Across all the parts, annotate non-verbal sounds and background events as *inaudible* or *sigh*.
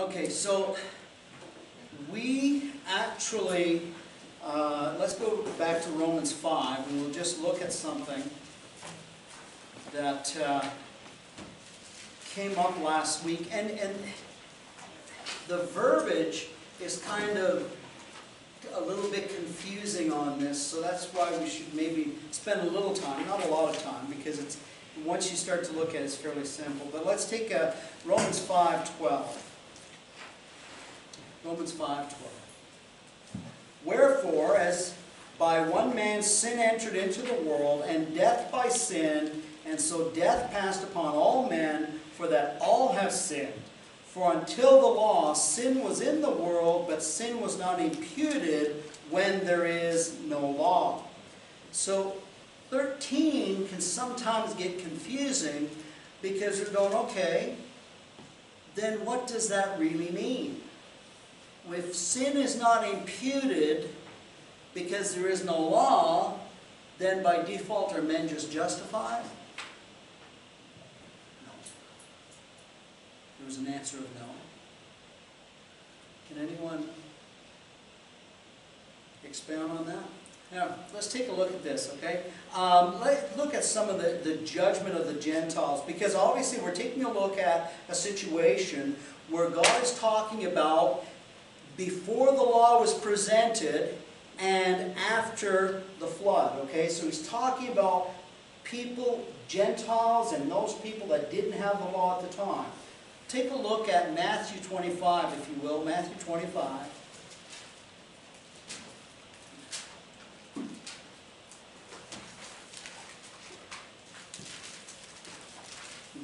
Okay, so we actually, uh, let's go back to Romans 5 and we'll just look at something that uh, came up last week. And, and the verbiage is kind of a little bit confusing on this, so that's why we should maybe spend a little time, not a lot of time, because it's, once you start to look at it, it's fairly simple. But let's take uh, Romans 5 12. Romans 5:12. Wherefore, as by one man sin entered into the world, and death by sin, and so death passed upon all men, for that all have sinned. For until the law, sin was in the world, but sin was not imputed when there is no law. So 13 can sometimes get confusing because you're going, okay, then what does that really mean? If sin is not imputed because there is no law, then by default are men just justified? No. There was an answer of no. Can anyone expound on that? Now, let's take a look at this, okay? Um, let's look at some of the, the judgment of the Gentiles, because obviously we're taking a look at a situation where God is talking about before the law was presented and after the flood. Okay, so he's talking about people, Gentiles, and those people that didn't have the law at the time. Take a look at Matthew 25, if you will. Matthew 25.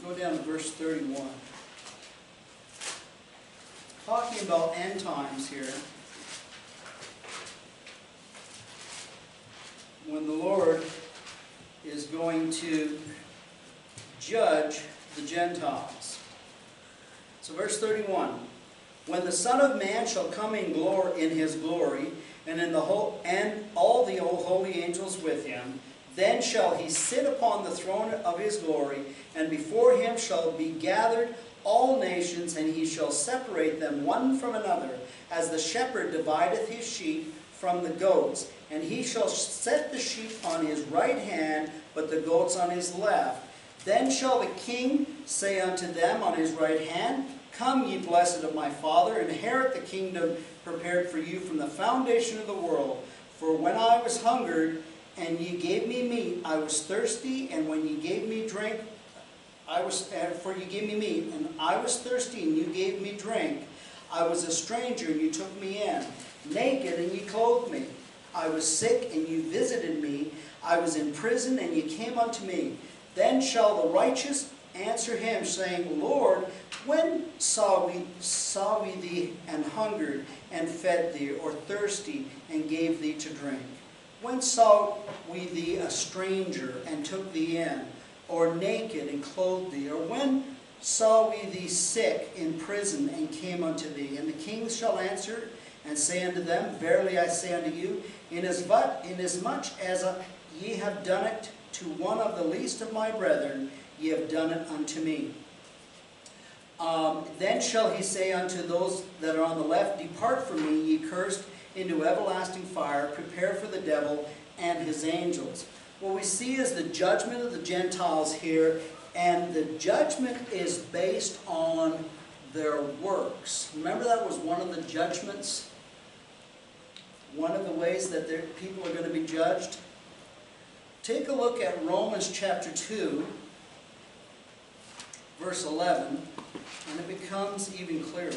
Go down to verse 31 talking about end times here. When the Lord is going to judge the Gentiles. So verse 31. When the Son of Man shall come in glory in his glory, and in the whole and all the holy angels with him, then shall he sit upon the throne of his glory, and before him shall be gathered all nations, and he shall separate them one from another, as the shepherd divideth his sheep from the goats. And he shall set the sheep on his right hand, but the goats on his left. Then shall the king say unto them on his right hand, Come, ye blessed of my Father, inherit the kingdom prepared for you from the foundation of the world. For when I was hungered, and ye gave me meat, I was thirsty, and when ye gave me drink, I was, for you gave me meat, and I was thirsty, and you gave me drink. I was a stranger, and you took me in. Naked, and you clothed me. I was sick, and you visited me. I was in prison, and you came unto me. Then shall the righteous answer him, saying, Lord, when saw we, saw we thee and hungered, and fed thee, or thirsty, and gave thee to drink? When saw we thee a stranger, and took thee in? Or naked and clothed thee? Or when saw we thee sick in prison and came unto thee? And the king shall answer and say unto them, Verily I say unto you, inasmuch as ye have done it to one of the least of my brethren, ye have done it unto me. Um, then shall he say unto those that are on the left, Depart from me, ye cursed, into everlasting fire, prepare for the devil and his angels what we see is the judgment of the Gentiles here, and the judgment is based on their works. Remember that was one of the judgments? One of the ways that their people are going to be judged? Take a look at Romans chapter 2, verse 11, and it becomes even clearer.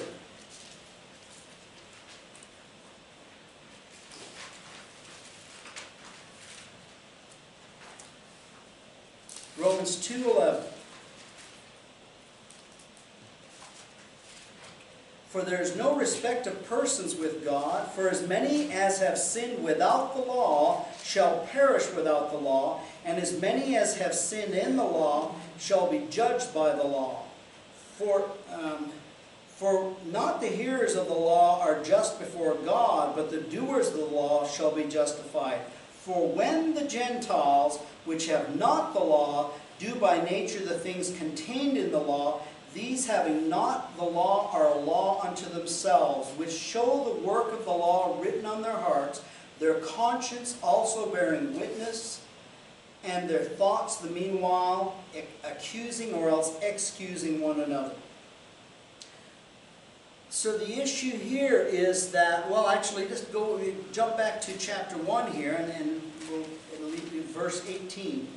Romans 2.11. For there is no respect of persons with God, for as many as have sinned without the law shall perish without the law, and as many as have sinned in the law shall be judged by the law. For, um, for not the hearers of the law are just before God, but the doers of the law shall be justified. For when the Gentiles, which have not the law, do by nature the things contained in the law, these having not the law are a law unto themselves, which show the work of the law written on their hearts, their conscience also bearing witness, and their thoughts the meanwhile accusing or else excusing one another. So the issue here is that, well, actually, just go jump back to chapter 1 here, and, and we'll, it'll lead you verse 18.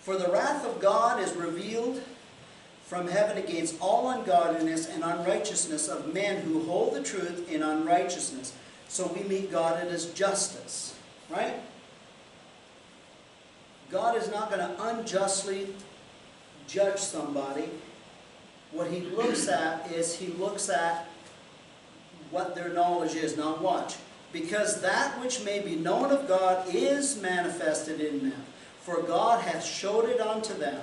For the wrath of God is revealed from heaven against all ungodliness and unrighteousness of men who hold the truth in unrighteousness. So we meet God at his justice, right? God is not going to unjustly judge somebody. What he looks at is he looks at what their knowledge is. Now watch. Because that which may be known of God is manifested in them. For God hath showed it unto them.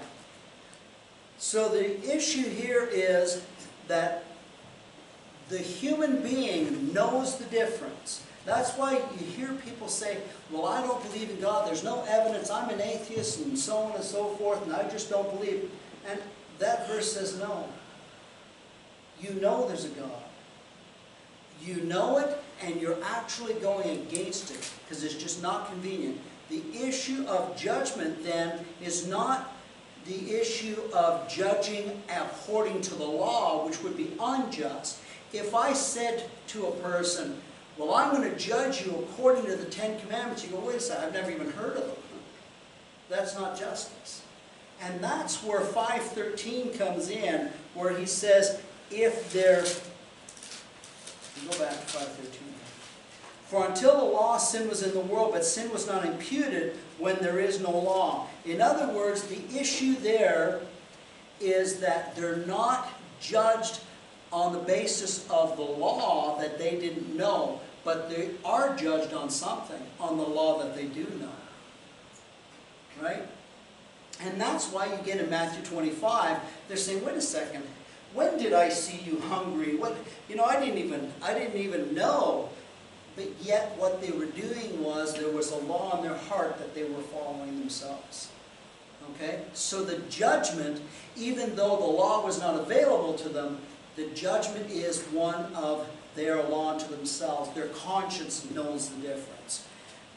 So the issue here is that the human being knows the difference. That's why you hear people say, well, I don't believe in God. There's no evidence. I'm an atheist and so on and so forth, and I just don't believe. And that verse says no. You know there's a God. You know it, and you're actually going against it because it's just not convenient. The issue of judgment, then, is not the issue of judging according to the law, which would be unjust. If I said to a person, well, I'm going to judge you according to the Ten Commandments, you go, wait a second, I've never even heard of them. That's not justice. And that's where 513 comes in, where he says, if there, go back to 513. For until the law, sin was in the world, but sin was not imputed when there is no law. In other words, the issue there is that they're not judged on the basis of the law that they didn't know, but they are judged on something, on the law that they do know. Right? And that's why you get in Matthew 25, they're saying, wait a second, when did I see you hungry? What, you know, I didn't even, I didn't even know but yet what they were doing was there was a law in their heart that they were following themselves. Okay? So the judgment, even though the law was not available to them, the judgment is one of their law to themselves. Their conscience knows the difference.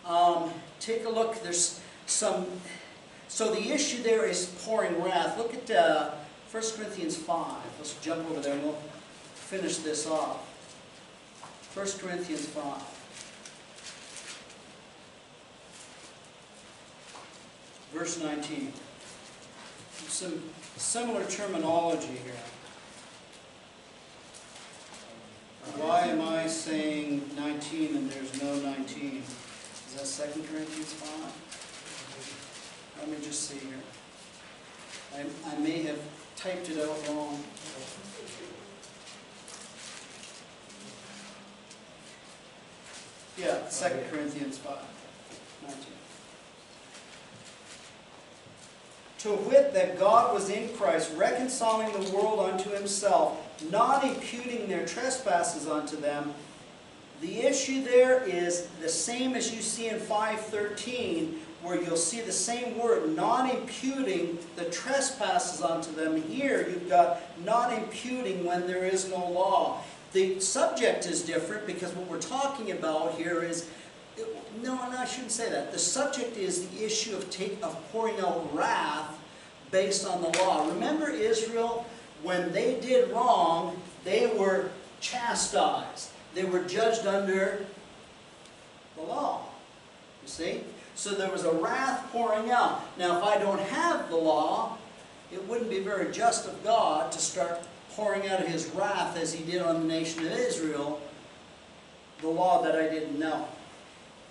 Um, take a look. There's some... So the issue there is pouring wrath. Look at uh, 1 Corinthians 5. Let's jump over there and we'll finish this off. 1 Corinthians 5. Verse 19. Some similar terminology here. Why am I saying 19 and there's no 19? Is that 2 Corinthians 5? Let me just see here. I, I may have typed it out wrong. Yeah, 2 Corinthians 5, 19. To wit, that God was in Christ, reconciling the world unto himself, not imputing their trespasses unto them. The issue there is the same as you see in 5.13, where you'll see the same word, not imputing the trespasses unto them. Here you've got not imputing when there is no law. The subject is different because what we're talking about here is, no, no, I shouldn't say that. The subject is the issue of, take, of pouring out wrath based on the law. Remember Israel, when they did wrong, they were chastised. They were judged under the law. You see? So there was a wrath pouring out. Now, if I don't have the law, it wouldn't be very just of God to start pouring out his wrath as he did on the nation of Israel, the law that I didn't know.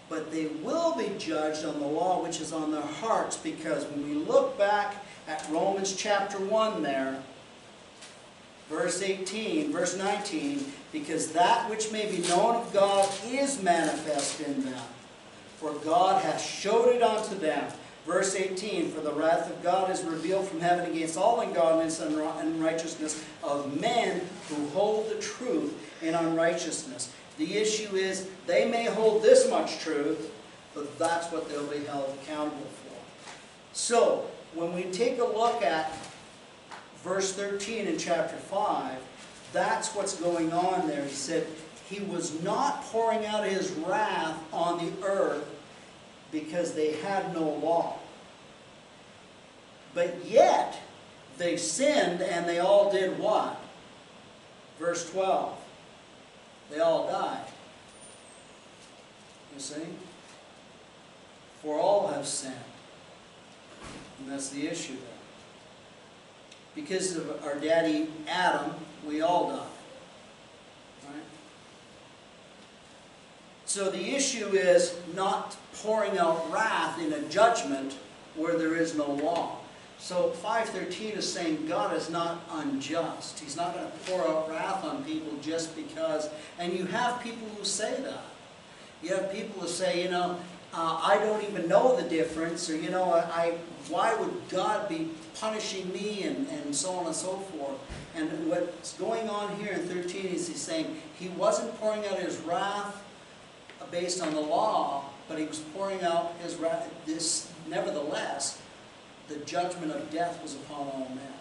But they will be judged on the law which is on their hearts because when we look back at Romans chapter 1 there, verse 18, verse 19, because that which may be known of God is manifest in them. For God hath showed it unto them. Verse 18, For the wrath of God is revealed from heaven against all ungodliness and unrighteousness of men who hold the truth in unrighteousness. The issue is, they may hold this much truth, but that's what they'll be held accountable for. So, when we take a look at verse 13 in chapter 5, that's what's going on there. He said, He was not pouring out His wrath on the earth because they had no law. But yet, they sinned and they all did what? Verse 12. They all died. You see? For all have sinned. And that's the issue there. Because of our daddy Adam, we all died. So the issue is not pouring out wrath in a judgment where there is no law. So 513 is saying God is not unjust. He's not going to pour out wrath on people just because. And you have people who say that. You have people who say, you know, uh, I don't even know the difference, or you know, I, why would God be punishing me, and, and so on and so forth. And what's going on here in 13 is he's saying he wasn't pouring out his wrath based on the law, but he was pouring out his wrath. This, nevertheless, the judgment of death was upon all men.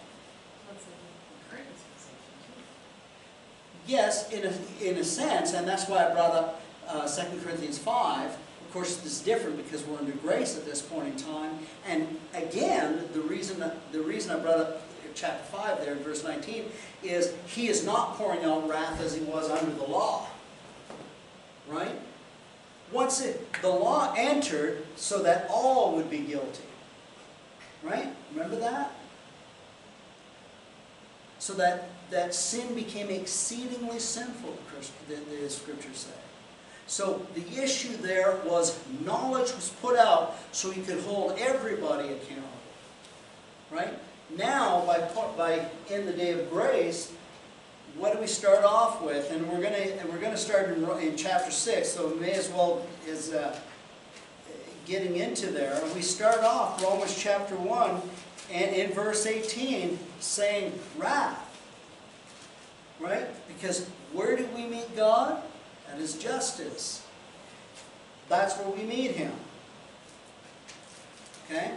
Yes, in a, in a sense, and that's why I brought up uh, 2 Corinthians 5. Of course, this is different because we're under grace at this point in time. And again, the reason, the reason I brought up chapter 5 there in verse 19 is he is not pouring out wrath as he was under the law. Right? Once it, the law entered so that all would be guilty. Right? Remember that? So that, that sin became exceedingly sinful, the, the scriptures say. So the issue there was knowledge was put out so he could hold everybody accountable. Right? Now, by, by in the day of grace, what do we start off with? And we're going to we're going to start in, in chapter six, so we may as well is uh, getting into there. We start off Romans chapter one, and in verse eighteen, saying wrath. Right? Because where do we meet God? and His justice. That's where we meet Him. Okay?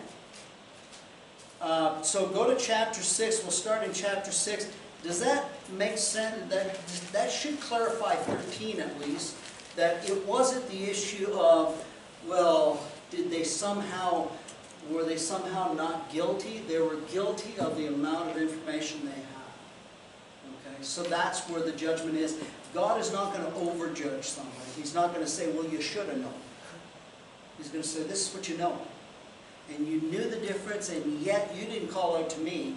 Uh, so go to chapter 6. We'll start in chapter 6. Does that make sense? That, that should clarify 13 at least. That it wasn't the issue of, well, did they somehow, were they somehow not guilty? They were guilty of the amount of information they had. Okay? So that's where the judgment is. God is not going to overjudge somebody. He's not going to say, well, you should have known. He's going to say, this is what you know. And you knew the difference, and yet you didn't call out to me,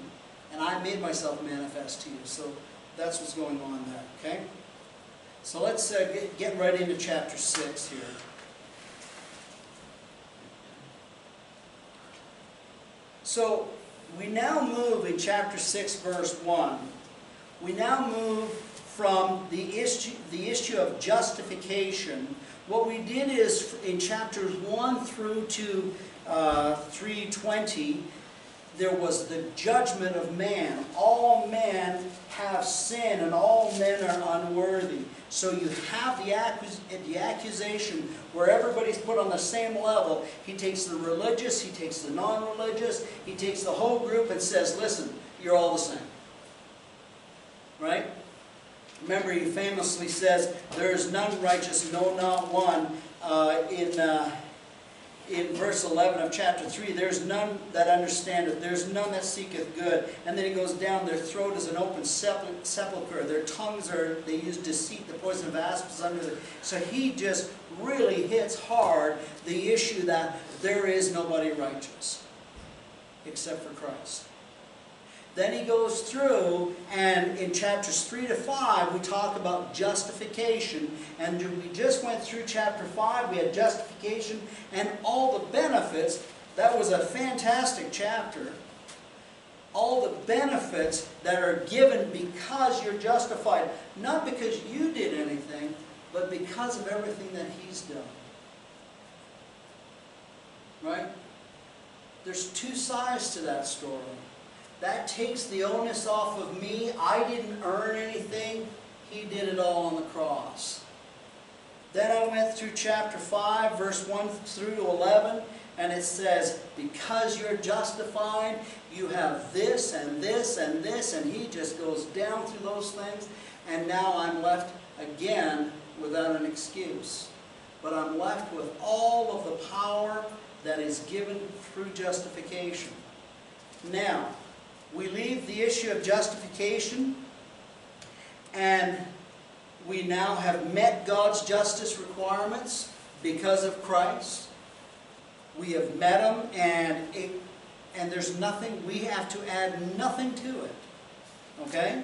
and I made myself manifest to you. So that's what's going on there, okay? So let's uh, get, get right into chapter 6 here. So we now move in chapter 6, verse 1. We now move from the issue, the issue of justification, what we did is in chapters 1 through to uh, 320, there was the judgment of man. All men have sin and all men are unworthy. So you have the, accus the accusation where everybody's put on the same level. He takes the religious, he takes the non-religious, he takes the whole group and says, listen, you're all the same. Right? Remember, he famously says, There is none righteous, no, not one. Uh, in, uh, in verse 11 of chapter 3, there's none that understandeth, there's none that seeketh good. And then he goes down, their throat is an open sepulchre, their tongues are, they use deceit, the poison of asps under the... So he just really hits hard the issue that there is nobody righteous except for Christ. Then he goes through, and in chapters 3 to 5, we talk about justification. And we just went through chapter 5, we had justification and all the benefits. That was a fantastic chapter. All the benefits that are given because you're justified. Not because you did anything, but because of everything that he's done. Right? There's two sides to that story. That takes the onus off of me. I didn't earn anything. He did it all on the cross. Then I went through chapter 5, verse 1 through to 11, and it says, because you're justified, you have this and this and this, and he just goes down through those things, and now I'm left again without an excuse. But I'm left with all of the power that is given through justification. Now, we leave the issue of justification, and we now have met God's justice requirements because of Christ. We have met them, and it, and there's nothing, we have to add nothing to it. Okay?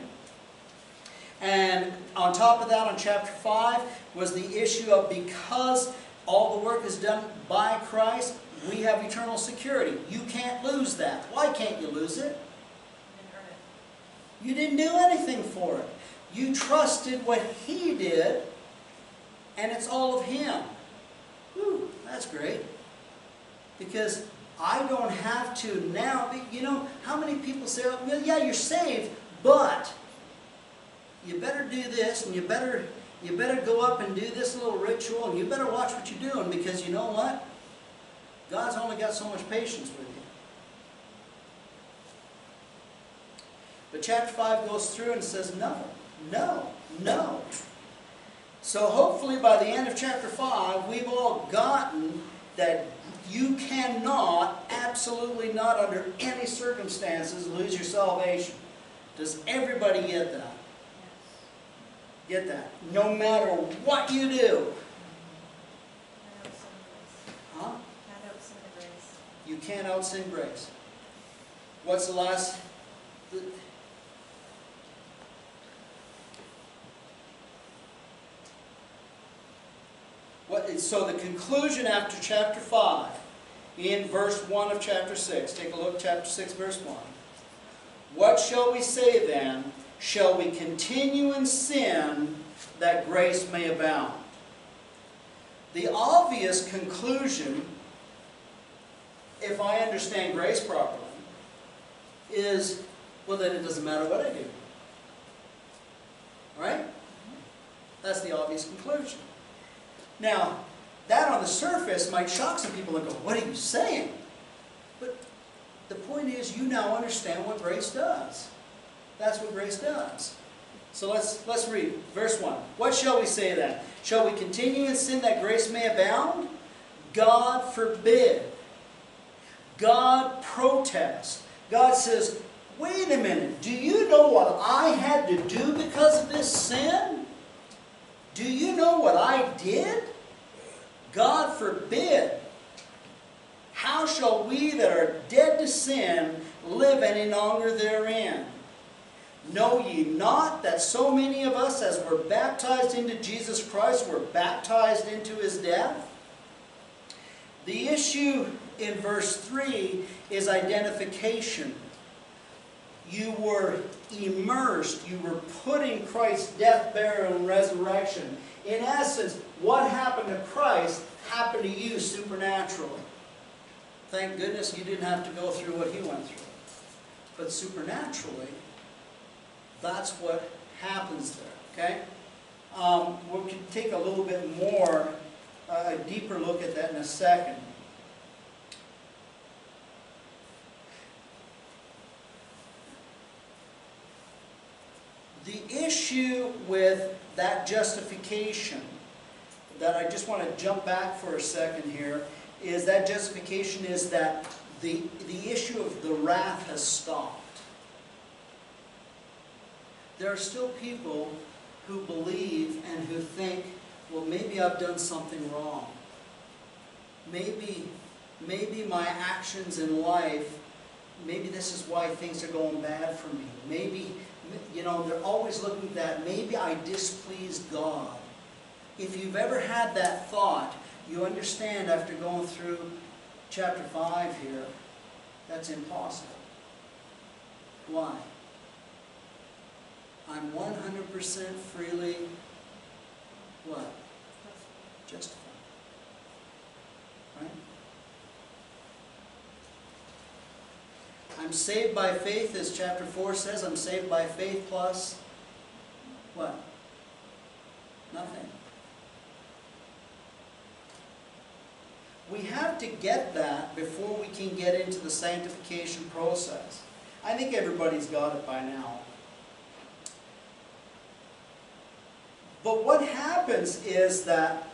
And on top of that, on chapter 5, was the issue of because all the work is done by Christ, we have eternal security. You can't lose that. Why can't you lose it? You didn't do anything for it. You trusted what He did, and it's all of Him. Whew, that's great. Because I don't have to now, you know, how many people say, oh, well, yeah, you're saved, but you better do this, and you better, you better go up and do this little ritual, and you better watch what you're doing, because you know what? God's only got so much patience with you. But chapter 5 goes through and says, no, no, no. So hopefully by the end of chapter 5, we've all gotten that you cannot, absolutely not under any circumstances, lose your salvation. Does everybody get that? Get that? No matter what you do. Huh? You can't out sin grace. What's the last? What, so the conclusion after chapter 5, in verse 1 of chapter 6, take a look chapter 6, verse 1. What shall we say then? Shall we continue in sin that grace may abound? The obvious conclusion, if I understand grace properly, is, well then it doesn't matter what I do. Right? That's the obvious conclusion. Now, that on the surface might shock some people and go, what are you saying? But the point is, you now understand what grace does. That's what grace does. So let's, let's read verse 1. What shall we say then? Shall we continue in sin that grace may abound? God forbid. God protests. God says, wait a minute, do you know what I had to do because of this sin? Do you know what I did? God forbid. How shall we that are dead to sin live any longer therein? Know ye not that so many of us as were baptized into Jesus Christ were baptized into his death? The issue in verse 3 is identification. You were immersed. You were put in Christ's death, burial, and resurrection. In essence, what happened to Christ happened to you supernaturally. Thank goodness you didn't have to go through what he went through. But supernaturally, that's what happens there, okay? Um, we'll take a little bit more, uh, a deeper look at that in a second. The issue with that justification, that I just want to jump back for a second here, is that justification is that the, the issue of the wrath has stopped. There are still people who believe and who think, well, maybe I've done something wrong. Maybe, maybe my actions in life, maybe this is why things are going bad for me. Maybe, you know, they're always looking at that, maybe I displeased God. If you've ever had that thought, you understand after going through chapter 5 here, that's impossible. Why? I'm 100% freely, what? Justified. Right? I'm saved by faith, as chapter 4 says. I'm saved by faith plus what? Nothing. we have to get that before we can get into the sanctification process. I think everybody's got it by now. But what happens is that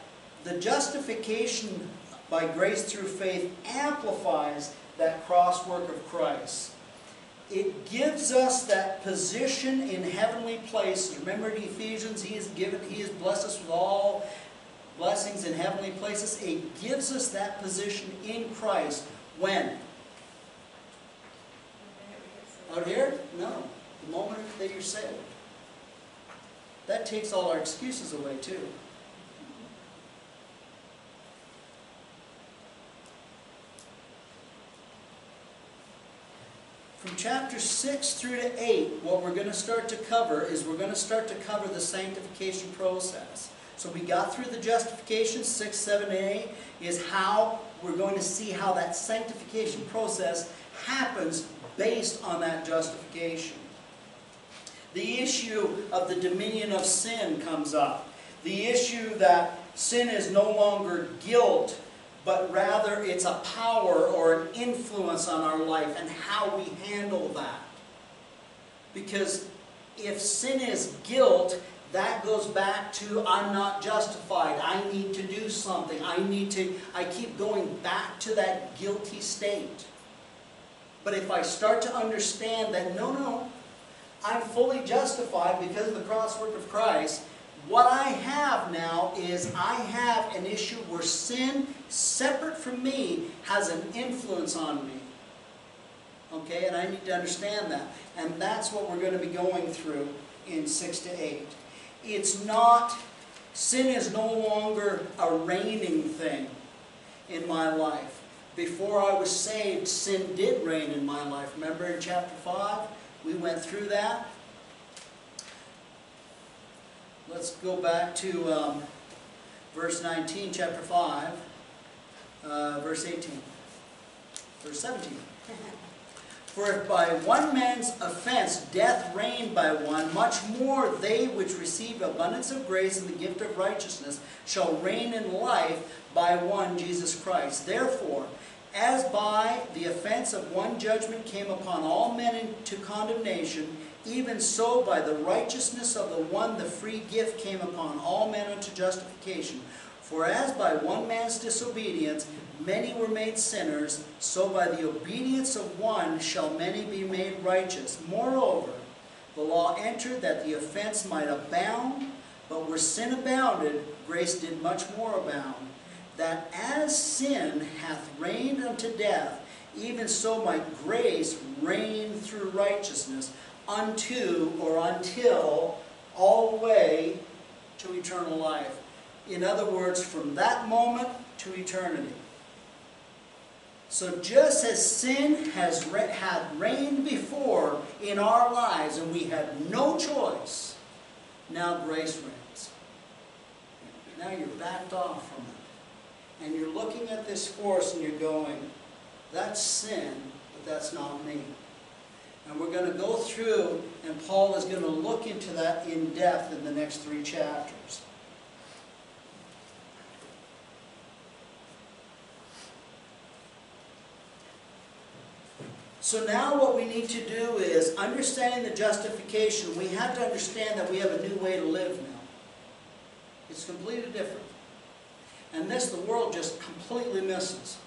the justification by grace through faith amplifies that cross work of Christ. It gives us that position in heavenly places. Remember in Ephesians, He has given, He has blessed us with all blessings in heavenly places. It gives us that position in Christ. When? Out here? No. The moment that you're saved. That takes all our excuses away too. From chapter 6 through to 8, what we're going to start to cover is we're going to start to cover the sanctification process. So we got through the justification, 6, 7, and 8, is how we're going to see how that sanctification process happens based on that justification. The issue of the dominion of sin comes up. The issue that sin is no longer guilt, but rather it's a power or an influence on our life and how we handle that. Because if sin is guilt, that goes back to I'm not justified. I need to do something. I need to, I keep going back to that guilty state. But if I start to understand that, no, no, I'm fully justified because of the cross work of Christ, what I have now is I have an issue where sin, separate from me, has an influence on me. Okay, and I need to understand that. And that's what we're going to be going through in 6 to 8. It's not, sin is no longer a reigning thing in my life. Before I was saved, sin did reign in my life. Remember in chapter 5? We went through that. Let's go back to um, verse 19, chapter 5, uh, verse 18, verse 17. *laughs* For if by one man's offense death reigned by one, much more they which receive abundance of grace and the gift of righteousness shall reign in life by one, Jesus Christ. Therefore, as by the offense of one judgment came upon all men to condemnation, even so by the righteousness of the one the free gift came upon all men unto justification. For as by one man's disobedience many were made sinners, so by the obedience of one shall many be made righteous. Moreover, the law entered that the offense might abound, but where sin abounded, grace did much more abound. That as sin hath reigned unto death, even so might grace reign through righteousness unto or until all the way to eternal life. In other words, from that moment to eternity. So just as sin has had reigned before in our lives and we had no choice, now grace reigns. Now you're backed off from it. And you're looking at this force and you're going, that's sin, but that's not me. And we're going to go through, and Paul is going to look into that in depth in the next three chapters. So now what we need to do is, understanding the justification, we have to understand that we have a new way to live now. It's completely different. And this the world just completely misses.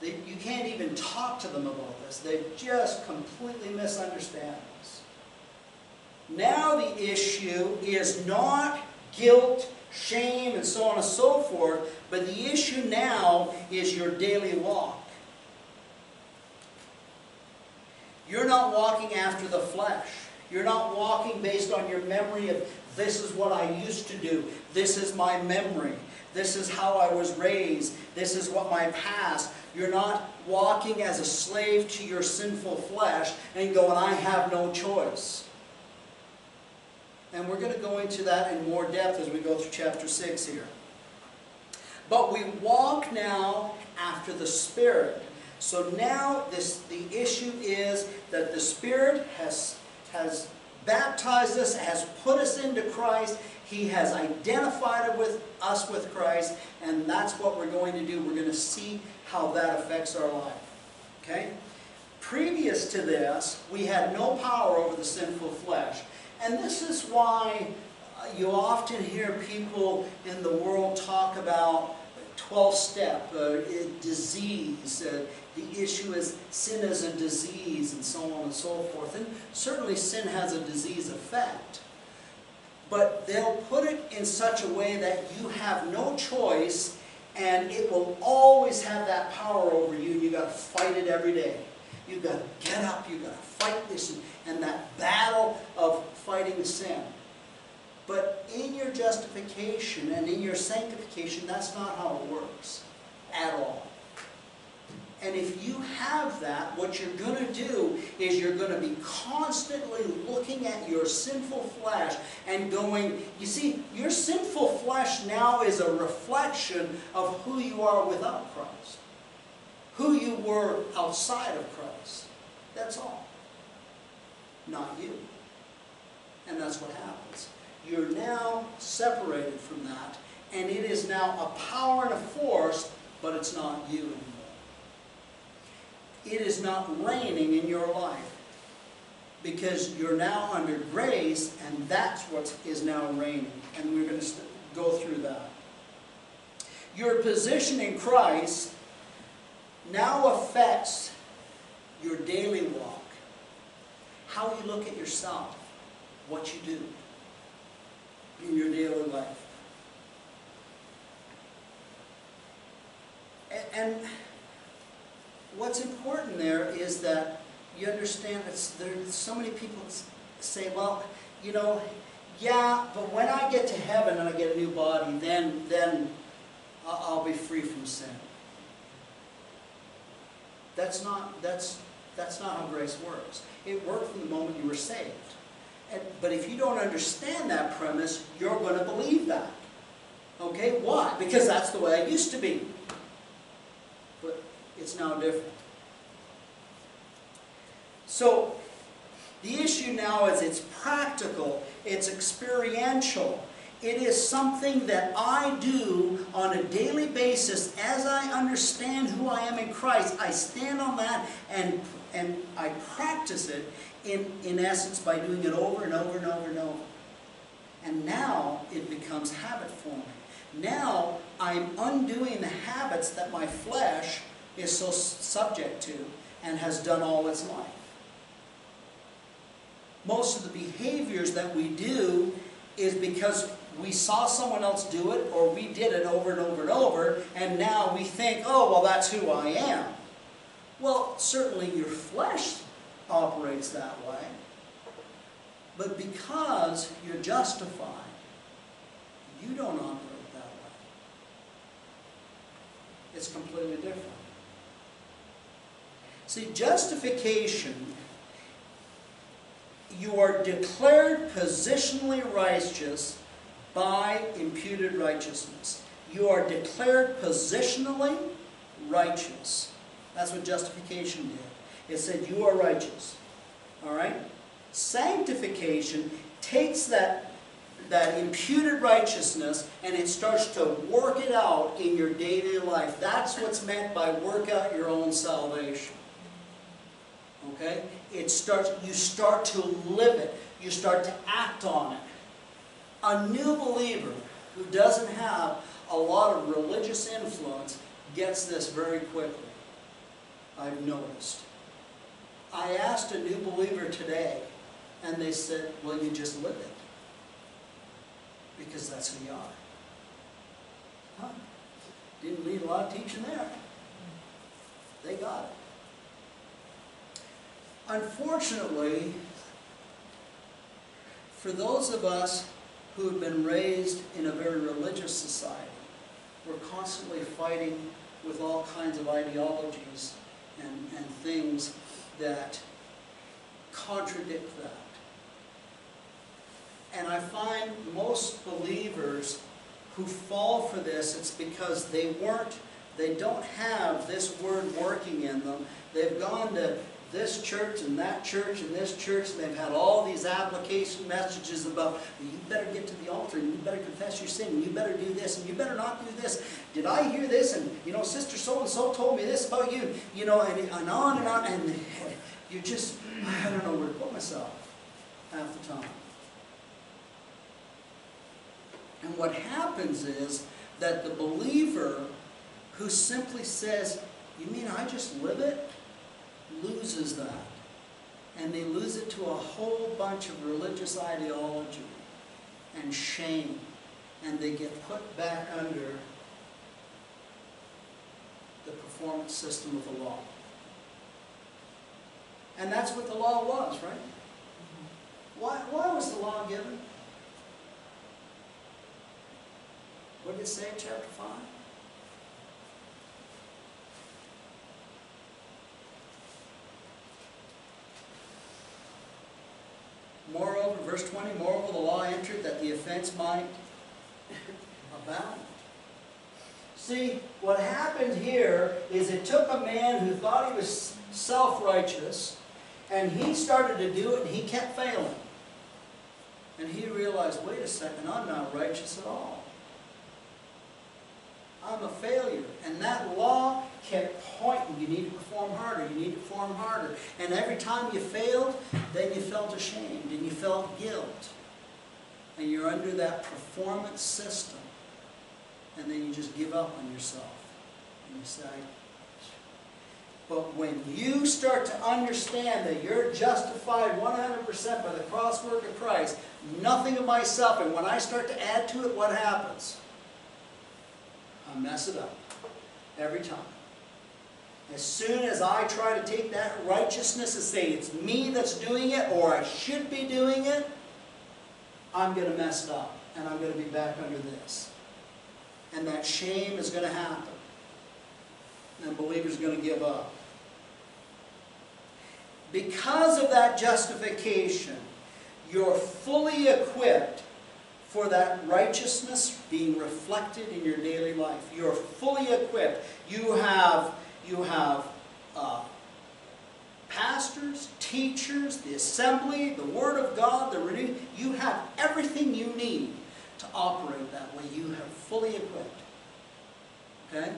They, you can't even talk to them about this. They just completely misunderstand this. Now the issue is not guilt, shame, and so on and so forth, but the issue now is your daily walk. You're not walking after the flesh. You're not walking based on your memory of this is what I used to do. This is my memory. This is how I was raised. This is what my past. You're not walking as a slave to your sinful flesh and going, I have no choice. And we're going to go into that in more depth as we go through chapter 6 here. But we walk now after the Spirit. So now this, the issue is that the Spirit has, has baptized us, has put us into Christ. He has identified with us with Christ, and that's what we're going to do. We're going to see how that affects our life. Okay? Previous to this, we had no power over the sinful flesh. And this is why you often hear people in the world talk about 12 step, uh, disease. Uh, the issue is sin is a disease, and so on and so forth. And certainly sin has a disease effect. But they'll put it in such a way that you have no choice and it will always have that power over you. You've got to fight it every day. You've got to get up. You've got to fight this and, and that battle of fighting sin. But in your justification and in your sanctification, that's not how it works at all. And if you have that, what you're going to do is you're going to be constantly looking at your sinful flesh and going, you see, your sinful flesh now is a reflection of who you are without Christ. Who you were outside of Christ. That's all. Not you. And that's what happens. You're now separated from that, and it is now a power and a force, but it's not you anymore. It is not reigning in your life because you're now under grace, and that's what is now reigning. And we're going to go through that. Your position in Christ now affects your daily walk, how you look at yourself, what you do in your daily life. And, what's important there is that you understand that there's so many people say, well, you know, yeah, but when I get to heaven and I get a new body, then, then I'll be free from sin. That's not, that's, that's not how grace works. It worked from the moment you were saved. But if you don't understand that premise, you're going to believe that. Okay? Why? Because that's the way it used to be. But it's now different. So, the issue now is it's practical, it's experiential. It is something that I do on a daily basis as I understand who I am in Christ. I stand on that and, and I practice it in, in essence by doing it over and over and over and over. And now it becomes habit forming. Now I'm undoing the habits that my flesh is so subject to and has done all its life. Most of the behaviors that we do is because we saw someone else do it or we did it over and over and over and now we think, oh, well, that's who I am. Well, certainly your flesh operates that way. But because you're justified, you don't operate that way. It's completely different. See, justification, you are declared positionally righteous by imputed righteousness. You are declared positionally righteous. That's what justification did. It said, You are righteous. All right? Sanctification takes that, that imputed righteousness and it starts to work it out in your daily life. That's what's meant by work out your own salvation. Okay? It starts, you start to live it. You start to act on it. A new believer who doesn't have a lot of religious influence gets this very quickly. I've noticed. I asked a new believer today, and they said, well, you just live it. Because that's who you are. Huh? Didn't need a lot of teaching there. They got it. Unfortunately, for those of us who have been raised in a very religious society, we're constantly fighting with all kinds of ideologies and, and things that contradict that. And I find most believers who fall for this, it's because they weren't, they don't have this word working in them. They've gone to this church and that church and this church, and they've had all these application messages about, you better get to the altar, and you better confess your sin, and you better do this, and you better not do this. Did I hear this? And, you know, Sister so-and-so told me this about you, you know, and, and on and on, and *laughs* you just, I don't know where to put myself half the time. And what happens is that the believer who simply says, You mean I just live it? Loses that. And they lose it to a whole bunch of religious ideology and shame. And they get put back under the performance system of the law. And that's what the law was, right? Why, why was the law given? What did it say in chapter 5? Moreover, verse 20, moreover, the law entered that the offense might abound. See, what happened here is it took a man who thought he was self-righteous, and he started to do it, and he kept failing. And he realized, wait a second, I'm not righteous at all. I'm a failure. And that law kept pointing, you need to perform harder, you need to perform harder. And every time you failed, then you felt ashamed and you felt guilt. And you're under that performance system. And then you just give up on yourself. And you say, but when you start to understand that you're justified 100% by the cross work of Christ, nothing of myself, and when I start to add to it, what happens? I mess it up. Every time. As soon as I try to take that righteousness and say it's me that's doing it or I should be doing it, I'm going to mess up and I'm going to be back under this. And that shame is going to happen. And believers are going to give up. Because of that justification, you're fully equipped for that righteousness being reflected in your daily life. You're fully equipped. You have, you have uh, pastors, teachers, the assembly, the Word of God, the renew. You have everything you need to operate that way. You have fully equipped. Okay?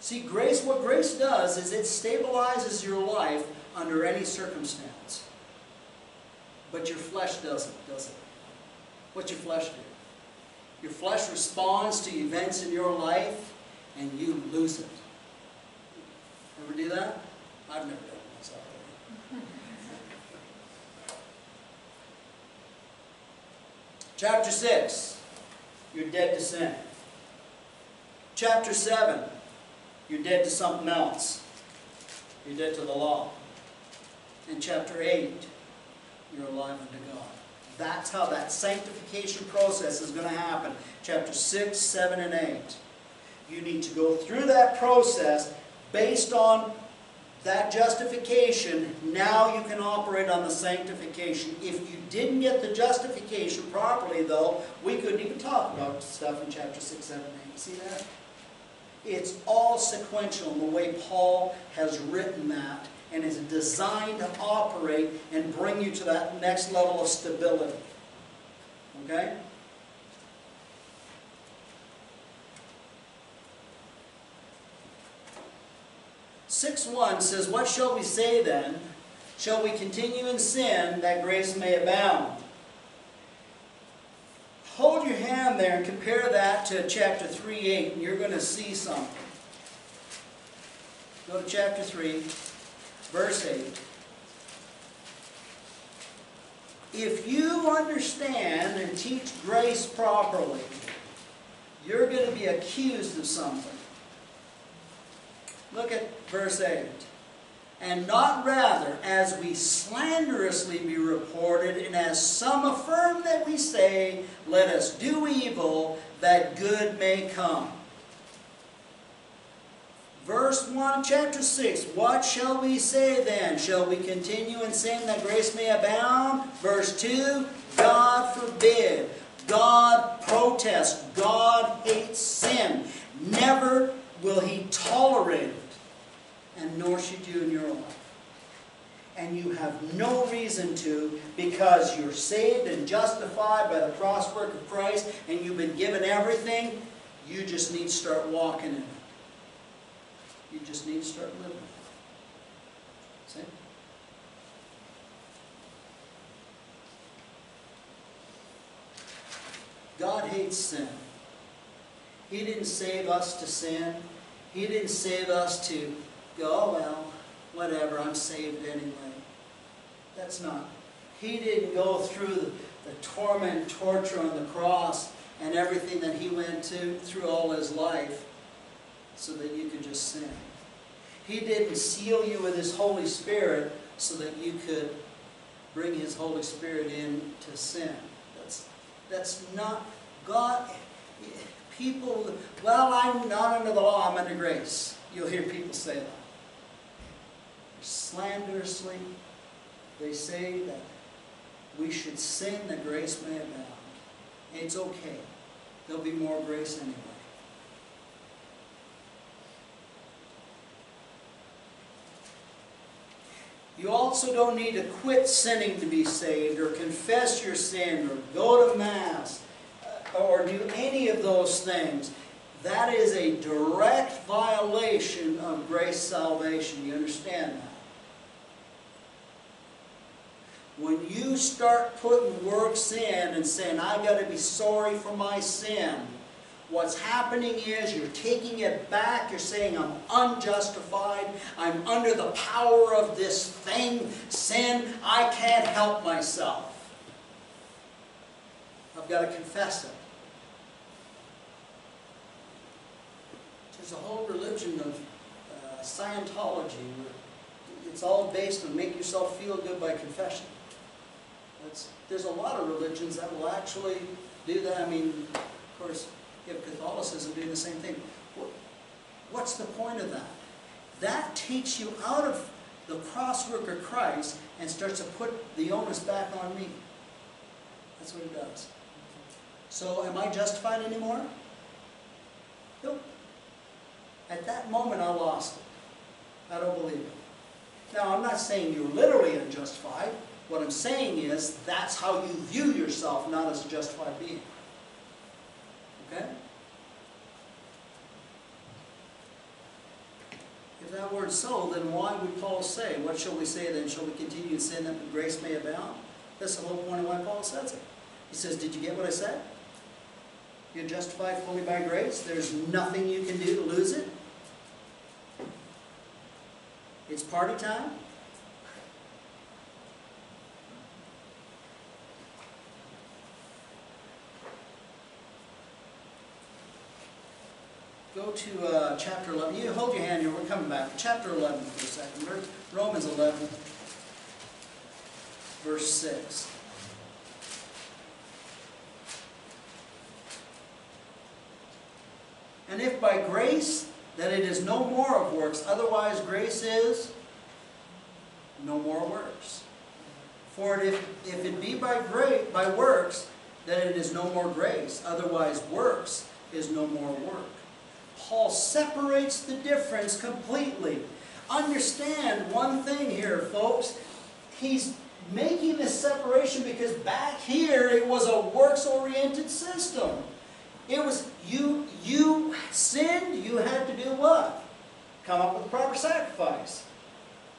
See, grace, what grace does is it stabilizes your life under any circumstance. But your flesh doesn't, does it? What's your flesh do? Your flesh responds to events in your life and you lose it. Ever do that? I've never done it myself. *laughs* Chapter 6, you're dead to sin. Chapter 7, you're dead to something else. You're dead to the law. In chapter 8, you're alive unto God. That's how that sanctification process is going to happen. Chapter 6, 7, and 8. You need to go through that process based on that justification. Now you can operate on the sanctification. If you didn't get the justification properly, though, we couldn't even talk about stuff in chapter 6, 7, and 8. See that? It's all sequential in the way Paul has written that and is designed to operate and bring you to that next level of stability. Okay? Six one says, What shall we say then? Shall we continue in sin that grace may abound? Hold your hand there and compare that to chapter 3 8, and you're going to see something. Go to chapter 3 verse 8. If you understand and teach grace properly, you're going to be accused of something. Look at verse 8. And not rather as we slanderously be reported, and as some affirm that we say, let us do evil, that good may come. Verse 1, chapter 6. What shall we say then? Shall we continue in sin that grace may abound? Verse 2, God forbid. God protests. God hates sin. Never will he tolerate it, and nor should you in your life. And you have no reason to because you're saved and justified by the cross work of Christ and you've been given everything. You just need to start walking in it. You just need to start living. See? God hates sin. He didn't save us to sin. He didn't save us to go, oh, well, whatever, I'm saved anyway. That's not. He didn't go through the, the torment, torture on the cross and everything that he went to through all his life so that you could just sin. He didn't seal you with his Holy Spirit so that you could bring his Holy Spirit in to sin. That's, that's not God. People, well, I'm not under the law, I'm under grace. You'll hear people say that. Slanderously, they say that we should sin that grace may abound. It's okay. There'll be more grace anyway. You also don't need to quit sinning to be saved, or confess your sin, or go to Mass, uh, or do any of those things. That is a direct violation of grace salvation. You understand that? When you start putting works in and saying, I've got to be sorry for my sin, what's happening is you're taking it back. You're saying, I'm unjustified. I'm under the power of this thing, sin. I can't help myself. I've got to confess it. There's a whole religion of uh, Scientology. It's all based on make yourself feel good by confession. There's a lot of religions that will actually do that. I mean, of course, you have Catholicism doing the same thing. What's the point of that? That takes you out of the cross work of Christ and starts to put the onus back on me. That's what it does. So am I justified anymore? Nope. At that moment I lost it. I don't believe it. Now I'm not saying you're literally unjustified. What I'm saying is, that's how you view yourself, not as a justified being. Okay? If that weren't so, then why would Paul say, what shall we say then? Shall we continue in sin that grace may abound? That's the whole point of why Paul says it. He says, did you get what I said? You're justified fully by grace. There's nothing you can do to lose it. It's party time. Go to uh, chapter 11. You hold your hand here. We're coming back. Chapter 11 for a second. Romans 11, verse 6. And if by grace, that it is no more of works, otherwise grace is no more works. For if, if it be by, by works, then it is no more grace, otherwise works is no more work. Paul separates the difference completely. Understand one thing here, folks. He's making this separation because back here it was a works-oriented system. It was, you, you sinned, you had to do what? Come up with a proper sacrifice.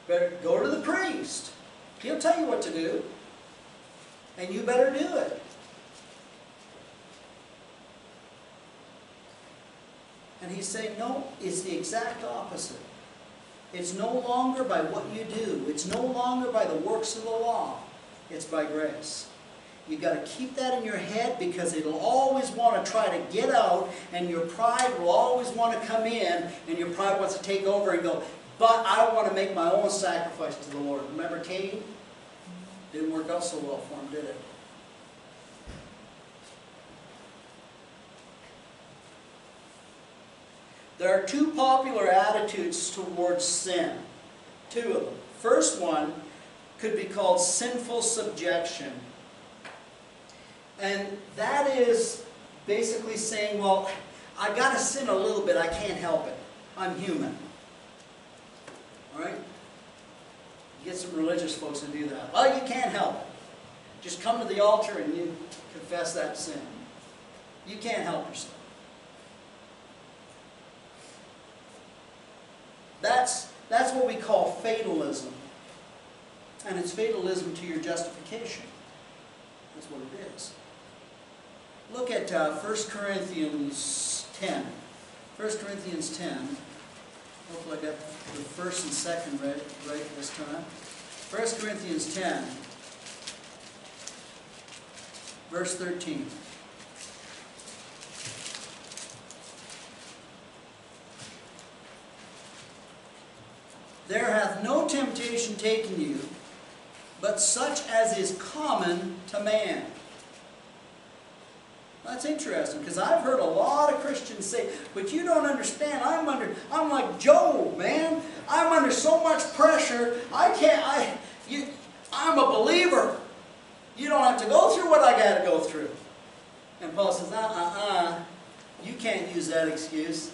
Better go to the priest. He'll tell you what to do. And you better do it. And he's saying, no, it's the exact opposite. It's no longer by what you do. It's no longer by the works of the law. It's by grace. You've got to keep that in your head because it'll always want to try to get out and your pride will always want to come in and your pride wants to take over and go, but I want to make my own sacrifice to the Lord. Remember Cain? Didn't work out so well for him, did it? There are two popular attitudes towards sin. Two of them. First one could be called sinful subjection. And that is basically saying, well, I got to sin a little bit, I can't help it. I'm human. All right? You get some religious folks to do that. Well, you can't help it. Just come to the altar and you confess that sin. You can't help yourself. That's, that's what we call fatalism. And it's fatalism to your justification. That's what it is. Look at uh, 1 Corinthians 10. 1 Corinthians 10. Hopefully I got the first and second right, right this time. 1 Corinthians 10, verse 13. There hath no temptation taken you, but such as is common to man. That's interesting because I've heard a lot of Christians say, but you don't understand. I'm under, I'm like Job, man. I'm under so much pressure. I can't, I, you, I'm a believer. You don't have to go through what I got to go through. And Paul says, uh, uh, uh, you can't use that excuse.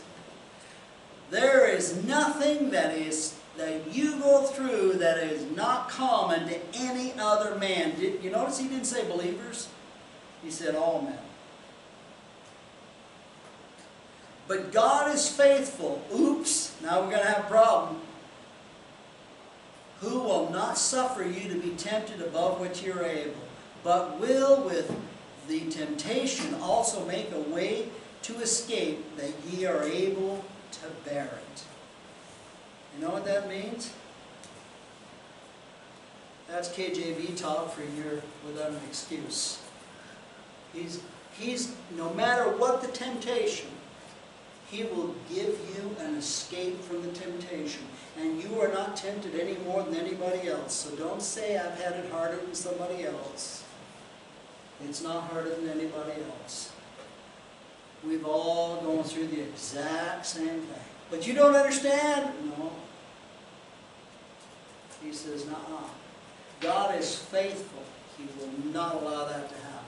There is nothing that is that you go through that is not common to any other man. Did you notice he didn't say believers? He said all men. But God is faithful. Oops, now we're going to have a problem. Who will not suffer you to be tempted above what you're able, but will with the temptation also make a way to escape that ye are able to bear it. You know what that means? That's KJV talk for you without an excuse. He's, he's, no matter what the temptation, he will give you an escape from the temptation. And you are not tempted any more than anybody else. So don't say I've had it harder than somebody else. It's not harder than anybody else. We've all gone through the exact same thing. But you don't understand? No. He says, nah. God is faithful. He will not allow that to happen.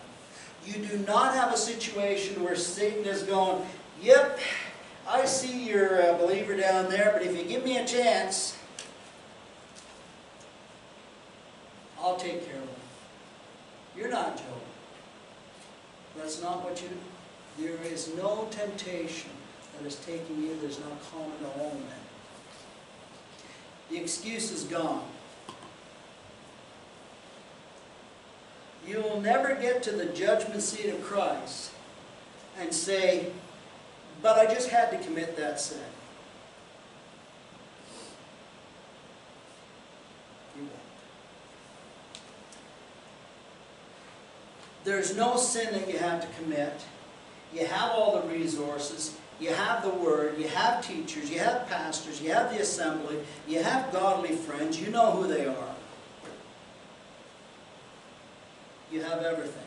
You do not have a situation where Satan is going, yep, I see you're a uh, believer down there, but if you give me a chance, I'll take care of him. You're not Job. That's not what you do. There is no temptation that is taking you that is not common to all men. The excuse is gone. You will never get to the judgment seat of Christ and say, but I just had to commit that sin. There's no sin that you have to commit. You have all the resources. You have the Word. You have teachers. You have pastors. You have the assembly. You have godly friends. You know who they are. You have everything.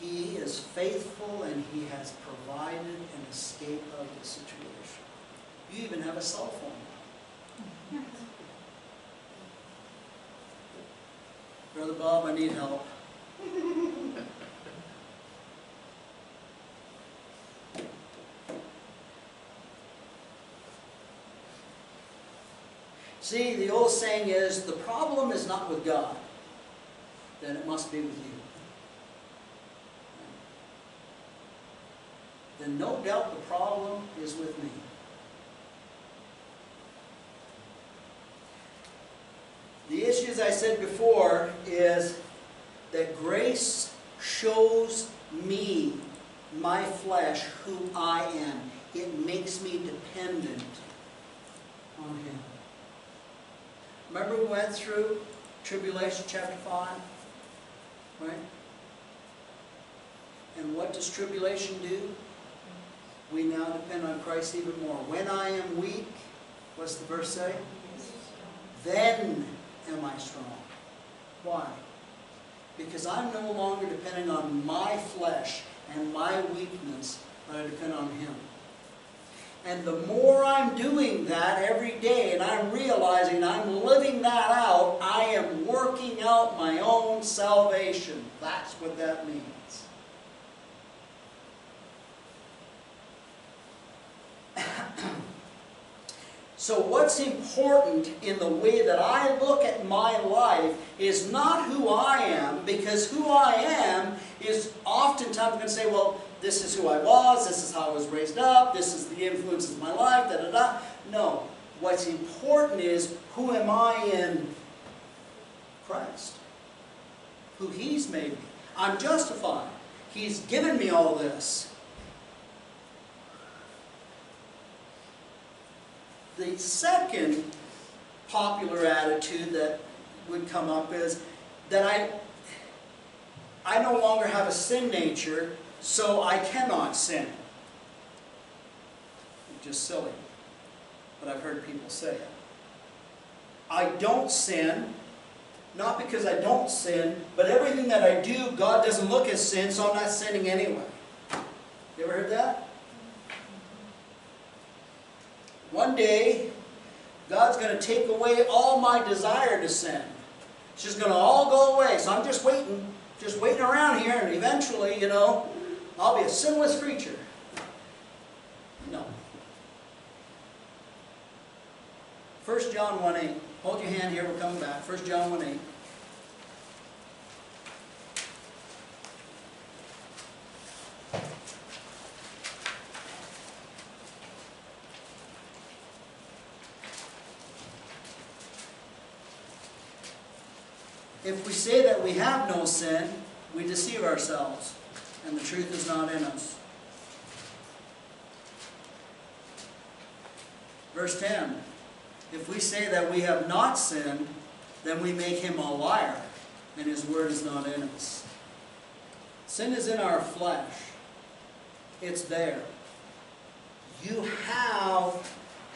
He is faithful and He has provided an escape of the situation. You even have a cell phone. Brother Bob, I need help. *laughs* See, the old saying is, the problem is not with God, then it must be with you. Then no doubt the problem is with me. The issue, as I said before, is that grace shows me, my flesh, who I am. It makes me dependent on Him. Remember we went through Tribulation chapter 5? Right? And what does tribulation do? We now depend on Christ even more. When I am weak, what's the verse say? Then am I strong. Why? Because I'm no longer depending on my flesh and my weakness, but I depend on Him. And the more I'm doing that every day and I'm realizing I'm living that out, I am working out my own salvation. That's what that means. *coughs* So what's important in the way that I look at my life is not who I am, because who I am is oftentimes going to say, well, this is who I was, this is how I was raised up, this is the influences of my life, da da da. No. What's important is who am I in Christ? Who He's made me. I'm justified. He's given me all this. The second popular attitude that would come up is that I, I no longer have a sin nature, so I cannot sin. Just silly. But I've heard people say it. I don't sin, not because I don't sin, but everything that I do, God doesn't look as sin, so I'm not sinning anyway. You ever heard that? One day, God's going to take away all my desire to sin. It's just going to all go away. So I'm just waiting, just waiting around here, and eventually, you know, I'll be a sinless creature. No. 1 John 1 8. Hold your hand here, we're coming back. 1 John 1 8. If we say that we have no sin, we deceive ourselves, and the truth is not in us. Verse 10 If we say that we have not sinned, then we make him a liar, and his word is not in us. Sin is in our flesh, it's there. You have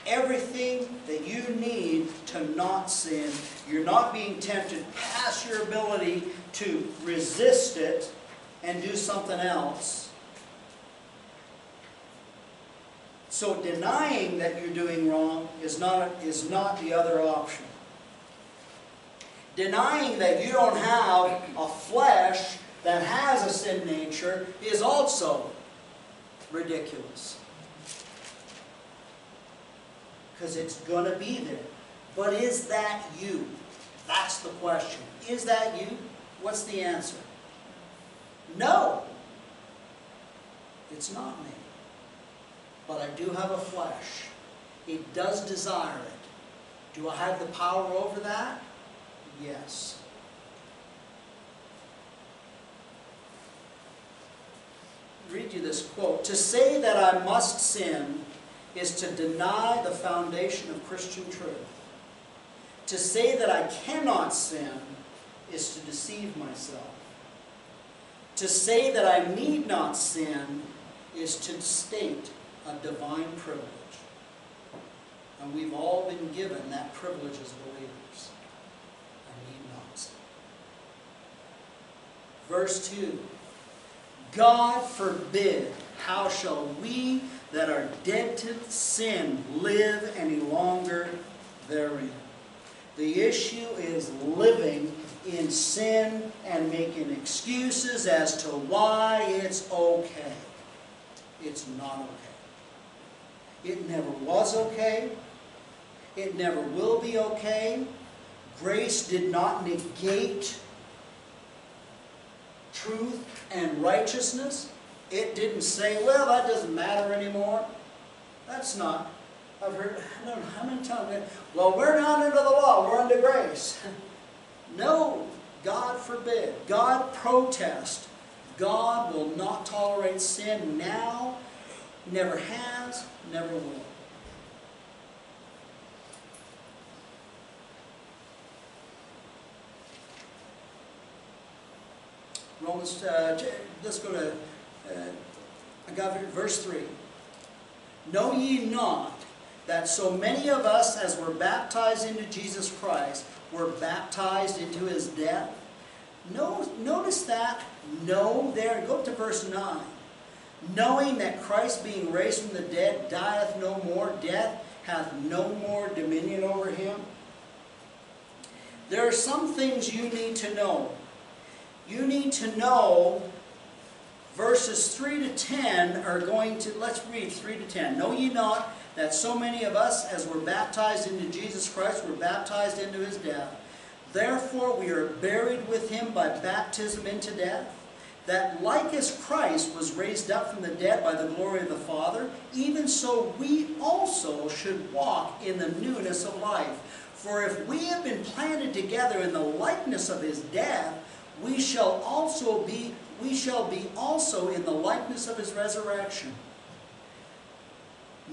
everything that you need to not sin. You're not being tempted past your ability to resist it and do something else. So denying that you're doing wrong is not, is not the other option. Denying that you don't have a flesh that has a sin nature is also ridiculous because it's going to be there. But is that you? That's the question. Is that you? What's the answer? No. It's not me. But I do have a flesh. It does desire it. Do I have the power over that? Yes. Read you this quote. To say that I must sin is to deny the foundation of Christian truth. To say that I cannot sin is to deceive myself. To say that I need not sin is to state a divine privilege. And we've all been given that privilege as believers. I need not sin. Verse 2 God forbid, how shall we that are dead to sin live any longer therein. The issue is living in sin and making excuses as to why it's okay. It's not okay. It never was okay. It never will be okay. Grace did not negate truth and righteousness. It didn't say, well, that doesn't matter anymore. That's not. I've heard, I don't know how many times, well, we're not under the law, we're under grace. *laughs* no, God forbid. God protest. God will not tolerate sin now, never has, never will. Romans, uh, let's go to uh, verse 3. Know ye not that so many of us as were baptized into Jesus Christ were baptized into his death? No, notice that no there. Go up to verse 9. Knowing that Christ being raised from the dead dieth no more, death hath no more dominion over him. There are some things you need to know. You need to know verses 3 to 10 are going to, let's read 3 to 10. Know ye not that so many of us, as we're baptized into Jesus Christ, we're baptized into his death. Therefore, we are buried with him by baptism into death, that like as Christ was raised up from the dead by the glory of the Father, even so we also should walk in the newness of life. For if we have been planted together in the likeness of his death, we shall also be we shall be also in the likeness of his resurrection.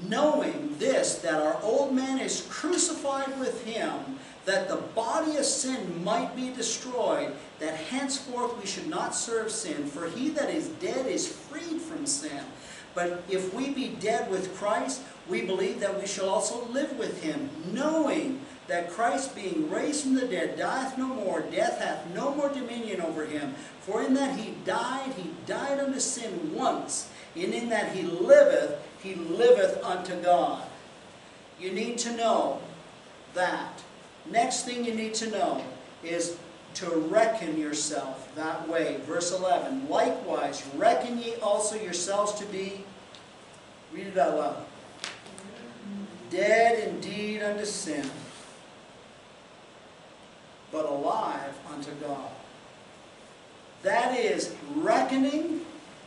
Knowing this, that our old man is crucified with him, that the body of sin might be destroyed, that henceforth we should not serve sin. For he that is dead is freed from sin. But if we be dead with Christ, we believe that we shall also live with him, knowing that Christ being raised from the dead dieth no more, death hath no more dominion over him. For in that he died, he died unto sin once, and in that he liveth, he liveth unto God. You need to know that. Next thing you need to know is to reckon yourself that way. Verse 11, Likewise, reckon ye also yourselves to be, read it out loud, dead indeed unto sin, but alive unto God. That is reckoning.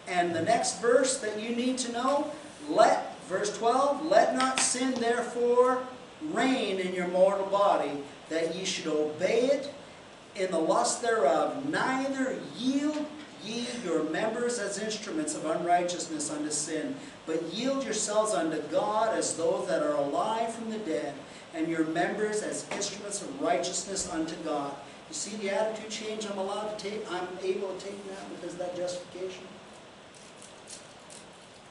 And the next verse that you need to know, let, verse 12, let not sin therefore reign in your mortal body, that ye should obey it in the lust thereof, neither yield ye your members as instruments of unrighteousness unto sin, but yield yourselves unto God as those that are alive from the dead, and your members as instruments of righteousness unto God. You see the attitude change I'm allowed to take? I'm able to take now because of that justification?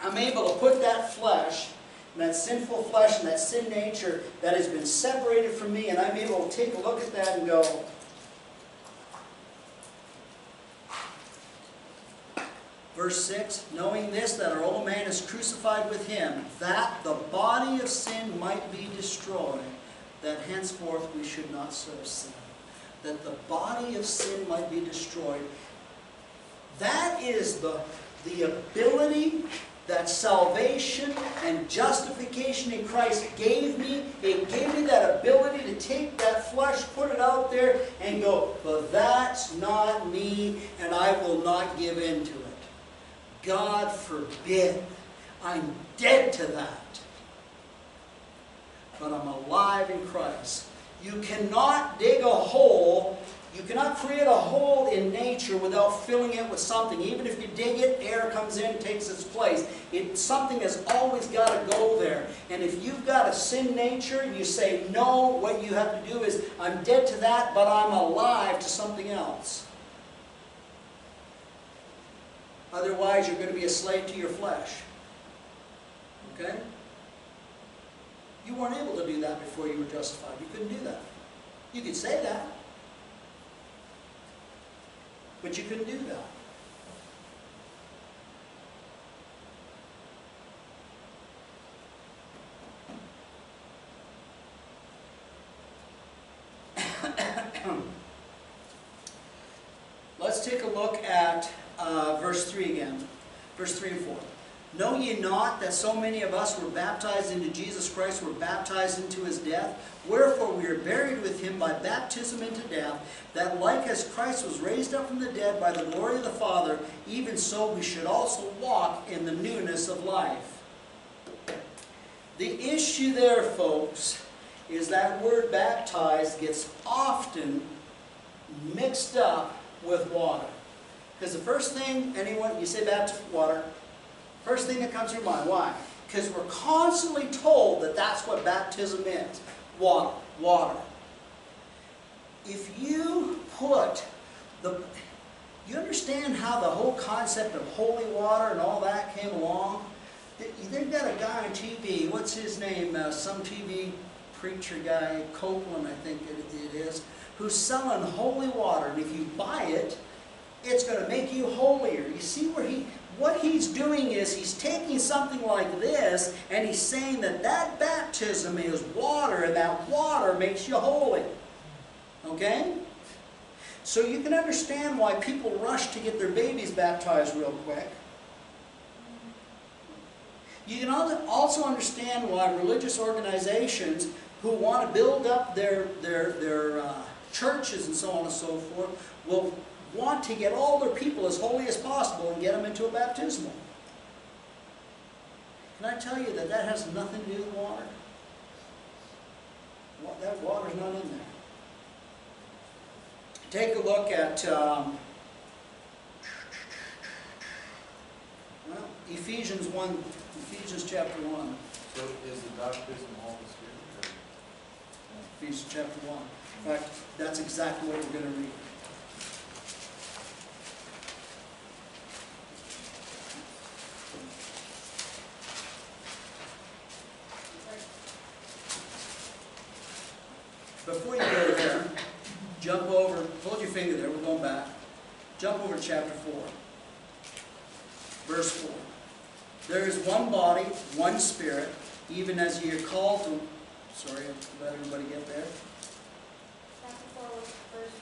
I'm able to put that flesh, that sinful flesh and that sin nature that has been separated from me, and I'm able to take a look at that and go, Verse 6, knowing this, that our old man is crucified with him, that the body of sin might be destroyed, that henceforth we should not serve sin. That the body of sin might be destroyed. That is the, the ability that salvation and justification in Christ gave me. It gave me that ability to take that flesh, put it out there, and go, but that's not me, and I will not give in to it. God forbid. I'm dead to that. But I'm alive in Christ. You cannot dig a hole, you cannot create a hole in nature without filling it with something. Even if you dig it, air comes in, takes its place. It, something has always got to go there. And if you've got a sin nature, you say, no, what you have to do is, I'm dead to that, but I'm alive to something else. Otherwise, you're going to be a slave to your flesh. Okay? You weren't able to do that before you were justified. You couldn't do that. You could say that. But you couldn't do that. *coughs* Let's take a look at uh, verse 3 again. Verse 3 and 4. Know ye not that so many of us were baptized into Jesus Christ, were baptized into his death? Wherefore we are buried with him by baptism into death, that like as Christ was raised up from the dead by the glory of the Father, even so we should also walk in the newness of life. The issue there, folks, is that word baptized gets often mixed up with water. Because the first thing anyone, you say baptism water, first thing that comes to your mind, why? Because we're constantly told that that's what baptism is. Water, water. If you put the, you understand how the whole concept of holy water and all that came along? They've got a guy on TV, what's his name, uh, some TV preacher guy, Copeland I think it, it is, who's selling holy water. And if you buy it, it's going to make you holier. You see where he, what he's doing is he's taking something like this and he's saying that that baptism is water and that water makes you holy. Okay? So you can understand why people rush to get their babies baptized real quick. You can al- also understand why religious organizations who want to build up their, their, their uh, churches and so on and so forth will want to get all their people as holy as possible and get them into a baptismal. Can I tell you that that has nothing to do with water? Wa- That water's not in there. Take a look at, um, well, Ephesians 1, Ephesians chapter 1. So is the baptism all the Spirit? Ephesians chapter 1. In fact, that's exactly what we're going to read. Before you go there, jump over, hold your finger there, we're going back. Chapter 4. Verse 4. There is one body, one spirit, even as ye are called to Sorry, let everybody get there.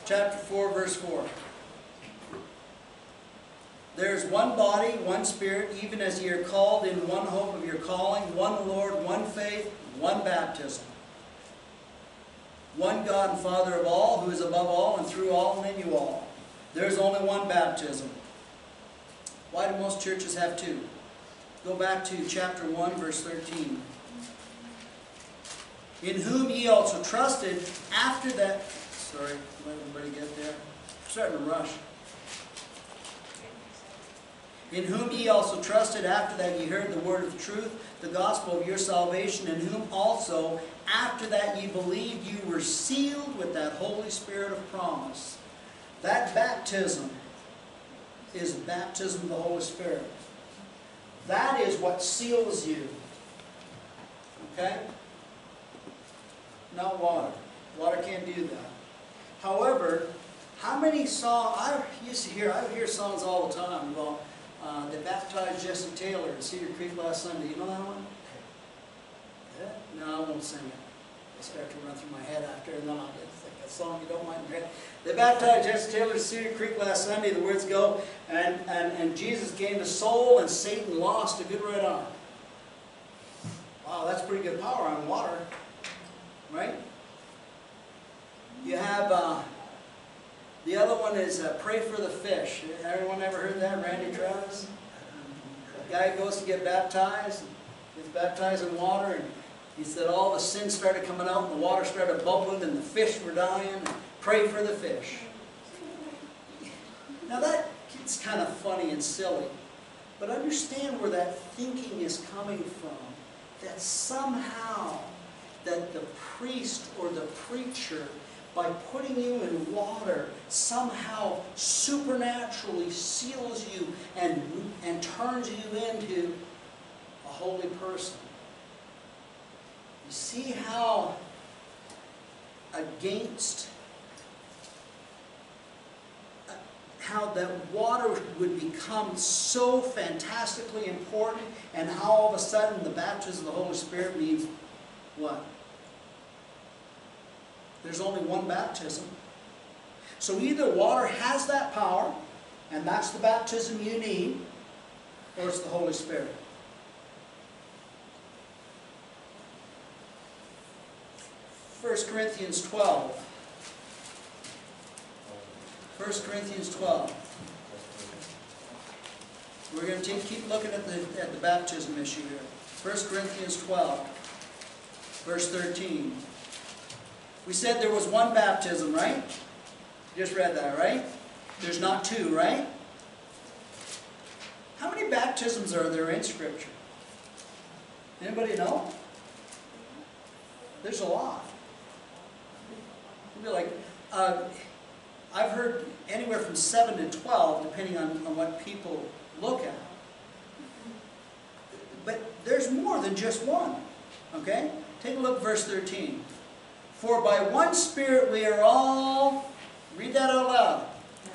Chapter 4, verse 4. There is one body, one spirit, even as ye are called in one hope of your calling, one Lord, one faith, one baptism. One God and Father of all, who is above all and through all and in you all. There is only one baptism. Why do most churches have two? Go back to chapter 1, verse 13 in whom ye also trusted after that. Sorry, let everybody get there. I'm starting to rush. In whom ye also trusted after that ye heard the word of truth, the gospel of your salvation, in whom also after that ye believed you were sealed with that Holy Spirit of promise. That baptism is baptism of the Holy Spirit. That is what seals you. Okay? not water. Water can't do that. However, how many songs, I used to hear, I would hear songs all the time about, uh, they baptized Jesse Taylor in Cedar Creek last Sunday. You know that one? Yeah? No, I won't sing it. It'll start to run through my head after, and then I'll get a song you don't. They baptized Jesse Taylor Cedar Creek last Sunday. The words go, and, and, and Jesus gained a soul, and Satan lost a good right arm. Wow, that's pretty good power on water right? You have, uh, the other one is uh, pray for the fish. Everyone ever heard that, Randy Travis? The guy goes to get baptized, gets baptized in water, and he said all the sin started coming out, and the water started bubbling, and the fish were dying. Pray for the fish. Now that gets kind of funny and silly, but understand where that thinking is coming from. That somehow that the priest or the preacher, by putting you in water, somehow supernaturally seals you and, and turns you into a holy person. You see how against uh, how that water would become so fantastically important and how all of a sudden the baptism of the Holy Spirit means what? There's only one baptism. So either water has that power, and that's the baptism you need, or it's the Holy Spirit. First Corinthians 12. 1 Corinthians 12. We're going to keep looking at the, at the baptism issue here. 1 Corinthians 12, verse 13. We said there was one baptism, right? Just read that, right? There's not two, right? How many baptisms are there in Scripture? Anybody know? There's a lot. Be like, uh, I've heard anywhere from 7 to 12, depending on, on what people look at. But there's more than just one. Okay? Take a look at verse 13. For by one Spirit we are all, read that out loud.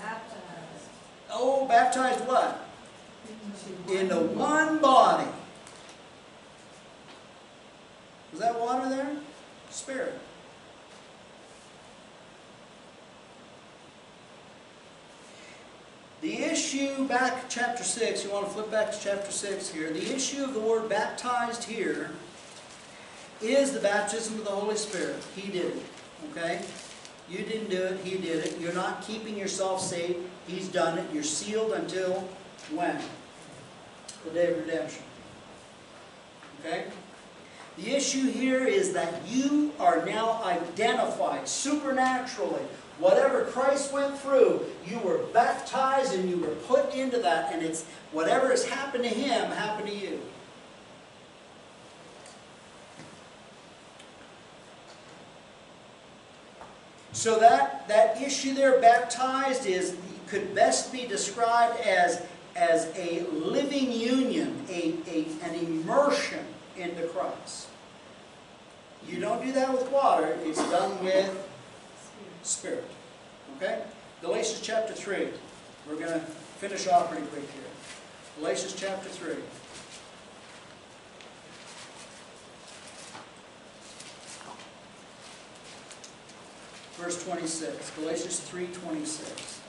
Baptized. Oh, baptized what? Into one body. Was that water there? Spirit. Issue back chapter 6, you want to flip back to chapter 6 here. The issue of the word baptized here is the baptism of the Holy Spirit. He did it. Okay? You didn't do it, He did it. You're not keeping yourself safe. He's done it. You're sealed until when? The day of redemption. Okay? The issue here is that you are now identified supernaturally. Whatever Christ went through, you were baptized and you were put into that, and it's whatever has happened to him happened to you. So that, that issue there, baptized, is could best be described as, as a living union, a, a, an immersion into Christ. You don't do that with water, it's done with Spirit. Okay? Galatians chapter 3. We're going to finish off pretty quick here. Galatians chapter 3. Verse 26. Galatians 3 26.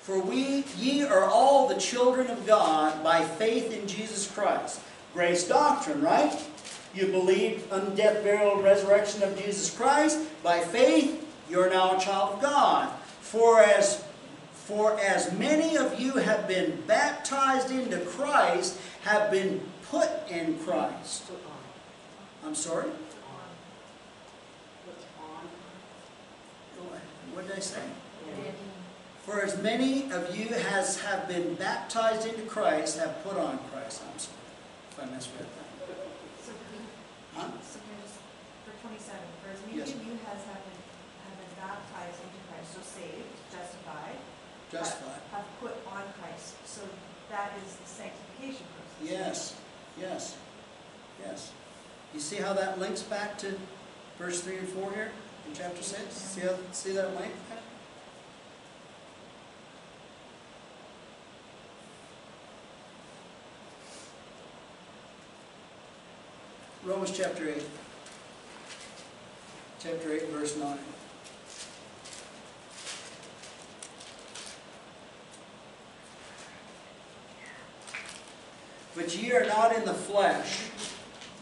For we, ye are all the children of God by faith in Jesus Christ. Grace doctrine, right? You believe on death, burial, and resurrection of Jesus Christ. By faith, you're now a child of God. For as, for as many of you have been baptized into Christ, have been put in Christ. I'm sorry? What did I say? For as many of you as have been baptized into Christ have put on Christ. I'm sorry if I misread that. So, Huh? so here's, for twenty-seven, for as many Yes. of you have been, have been baptized into Christ, so saved, justified. Justified. Have put on Christ, so that is the sanctification process. Yes, yes, yes. You see how that links back to verse 3 and 4 here in chapter 6? See, how, see that link? Romans chapter 8. Chapter 8, verse 9. But ye are not in the flesh,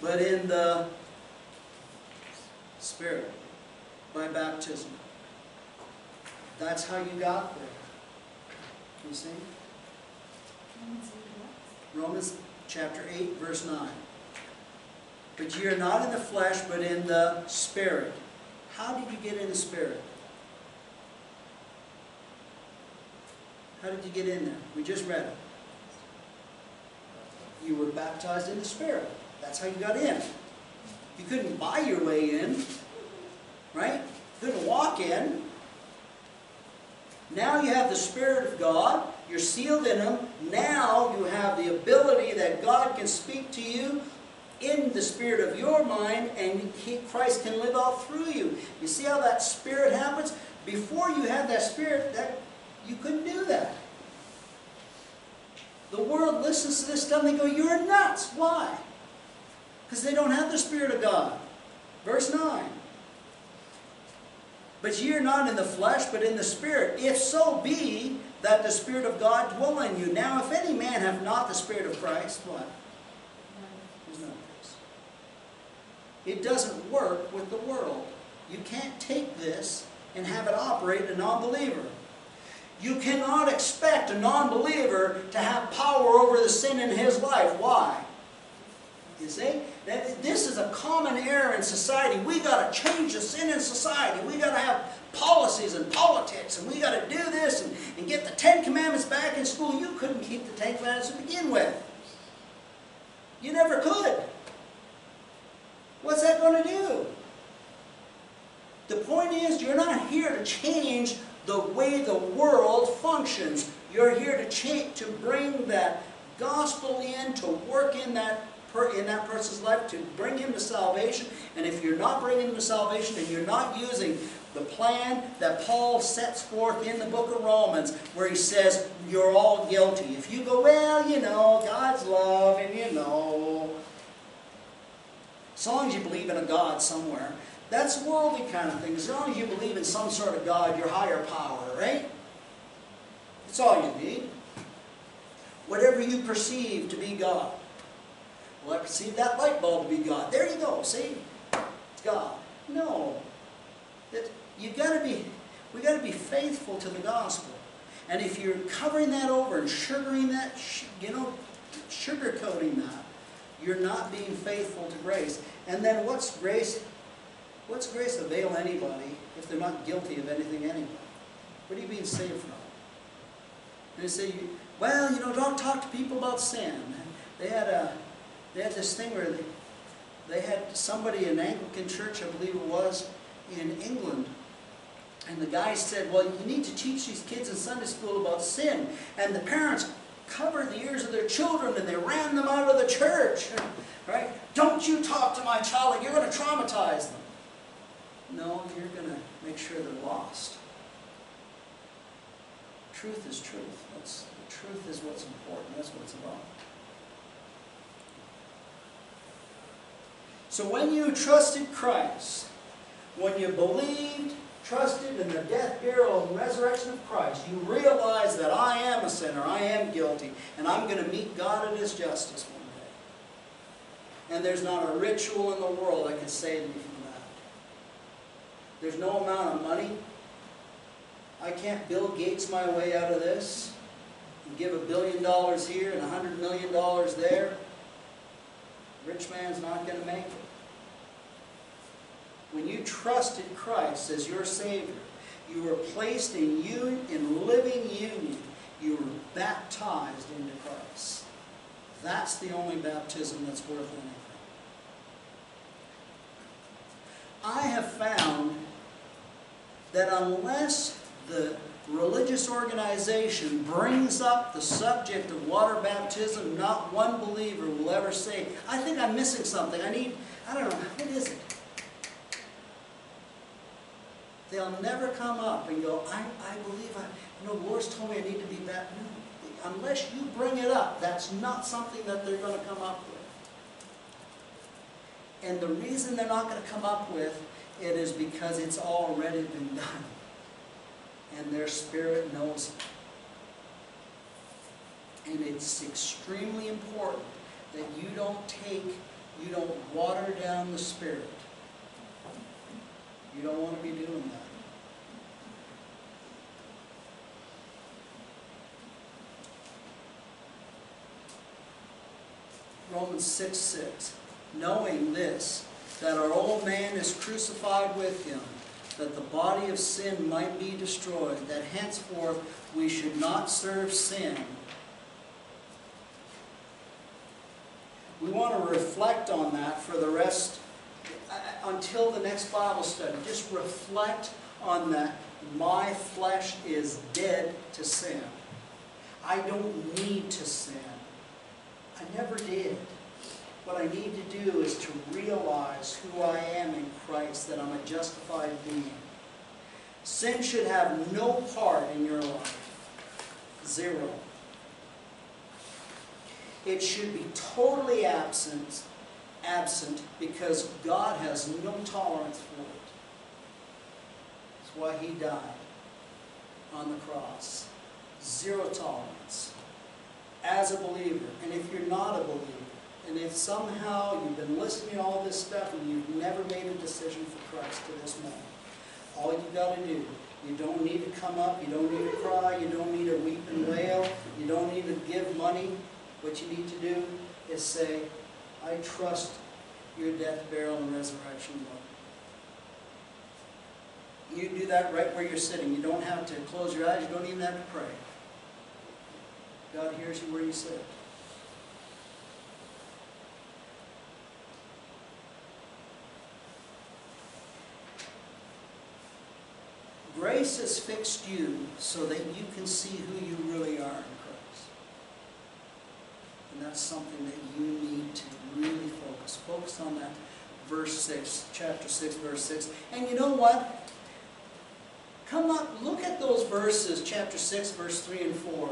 but in the Spirit, by baptism. That's how you got there. Can you see? Romans chapter 8, verse 9. But ye are not in the flesh, but in the Spirit. How did you get in the Spirit? How did you get in there? We just read it. You were baptized in the Spirit. That's how you got in. You couldn't buy your way in, right? You couldn't walk in. Now you have the Spirit of God. You're sealed in Him. Now you have the ability that God can speak to you in the spirit of your mind and he, Christ can live out through you. You see how that spirit happens? Before you had that spirit, that you couldn't do that. The world listens to this stuff and they go, You're nuts. Why? Because they don't have the Spirit of God. Verse 9. But ye are not in the flesh, but in the Spirit. If so be that the Spirit of God dwell in you. Now, if any man have not the Spirit of Christ, what? There's no grace. It doesn't work with the world. You can't take this and have it operate in a non-believer. You cannot expect a non-believer to have power over the sin in his life. Why? You see? That- This is a common error in society. We got to change the sin in society. We got to have policies and politics, and we got to do this and, and get the Ten Commandments back in school. You couldn't keep the Ten Commandments to begin with. You never could. What's that going to do? The point is, you're not here to change the way the world functions. You're here to change, to bring that gospel in, to work in that per, in that person's life, to bring him to salvation. And if you're not bringing him to salvation, and you're not using the plan that Paul sets forth in the book of Romans, where he says you're all guilty. If you go, well, you know, God's love, and you know, as long as you believe in a God somewhere, that's worldly kind of thing. As long as you believe in some sort of God, your higher power, right? That's all you need. Whatever you perceive to be God. Well, I perceive that light bulb to be God. There you go, see? It's God. No. That you gotta be, we gotta be faithful to the gospel. And if you're covering that over and sugaring that, you know, sugarcoating that, you're not being faithful to grace. And then what's grace? What's grace avail anybody if they're not guilty of anything anyway? What are you being saved from? And they say, well, you know, don't talk to people about sin. They had a, they had this thing where they, they had somebody in Anglican church, I believe it was, in England. And the guy said, well, you need to teach these kids in Sunday school about sin. And the parents covered the ears of their children and they ran them out of the church. Right? Don't you talk to my child like you're going to traumatize them. No, you're going to make sure they're lost. Truth is truth. That's, the truth is what's important. That's what it's about. So when you trusted Christ, when you believed, trusted in the death, burial, and resurrection of Christ, you realize that I am a sinner, I am guilty, and I'm going to meet God in His justice one day. And there's not a ritual in the world that can save me from that. There's no amount of money. I can't Bill Gates my way out of this and give a billion dollars here and a hundred million dollars there. Rich man's not going to make it. You trusted Christ as your Savior, you were placed in union, in living union. You were baptized into Christ. That's the only baptism that's worth anything. I have found that unless the religious organization brings up the subject of water baptism, not one believer will ever say, I think I'm missing something. I need, I don't know, what is it? They'll never come up and go, I, I believe I, you know, Lord's told me I need to be baptized. Unless you bring it up, that's not something that they're going to come up with. And the reason they're not going to come up with it is because it's already been done. And their spirit knows it. And it's extremely important that you don't take, you don't water down the spirit. You don't want to be doing that. Romans 6 6. Knowing this, that our old man is crucified with him, that the body of sin might be destroyed, that henceforth we should not serve sin. We want to reflect on that for the rest, Uh, until the next Bible study. Just reflect on that. My flesh is dead to sin. I don't need to sin. I never did. What I need to do is to realize who I am in Christ, that I'm a justified being. Sin should have no part in your life. Zero. It should be totally absent, absent because God has no tolerance for it. That's why He died on the cross. Zero tolerance. As a believer, and if you're not a believer, and if somehow you've been listening to all this stuff and you've never made a decision for Christ to this moment, all you got to do, you don't need to come up, you don't need to cry, you don't need to weep and wail, you don't need to give money. What you need to do is say, I trust your death, burial, and resurrection, Lord. You do that right where you're sitting. You don't have to close your eyes. You don't even have to pray. God hears you where you sit. Grace has fixed you so that you can see who you really are. And that's something that you need to really focus. Focus on that verse 6, chapter 6, verse 6. And you know what? Come up, look at those verses, chapter 6, verse 3 and 4,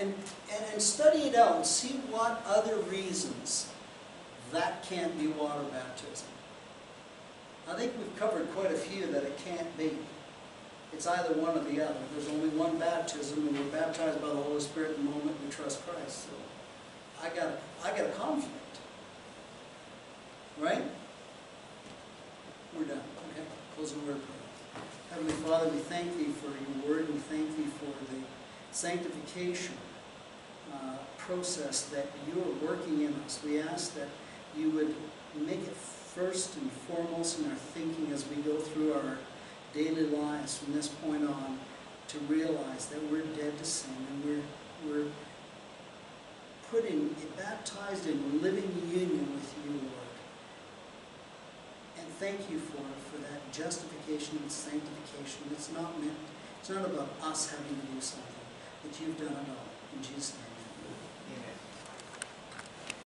and, and, and study it out and see what other reasons that can't be water baptism. I think we've covered quite a few that it can't be. It's either one or the other. There's only one baptism, and we're baptized by the Holy Spirit the moment we trust Christ, so I got, I got a conflict. Right? We're done, okay? Closing word, prayer. Heavenly Father, we thank Thee for Your word, we thank Thee for the sanctification uh, process that You are working in us. We ask that You would make it first and foremost in our thinking as we go through our daily lives from this point on to realize that we're dead to sin and we're, we're put in, baptized in living union with you, Lord. And thank you for, for that justification and sanctification. It's not meant, it's not about us having to do something, but you've done it all. In Jesus' name.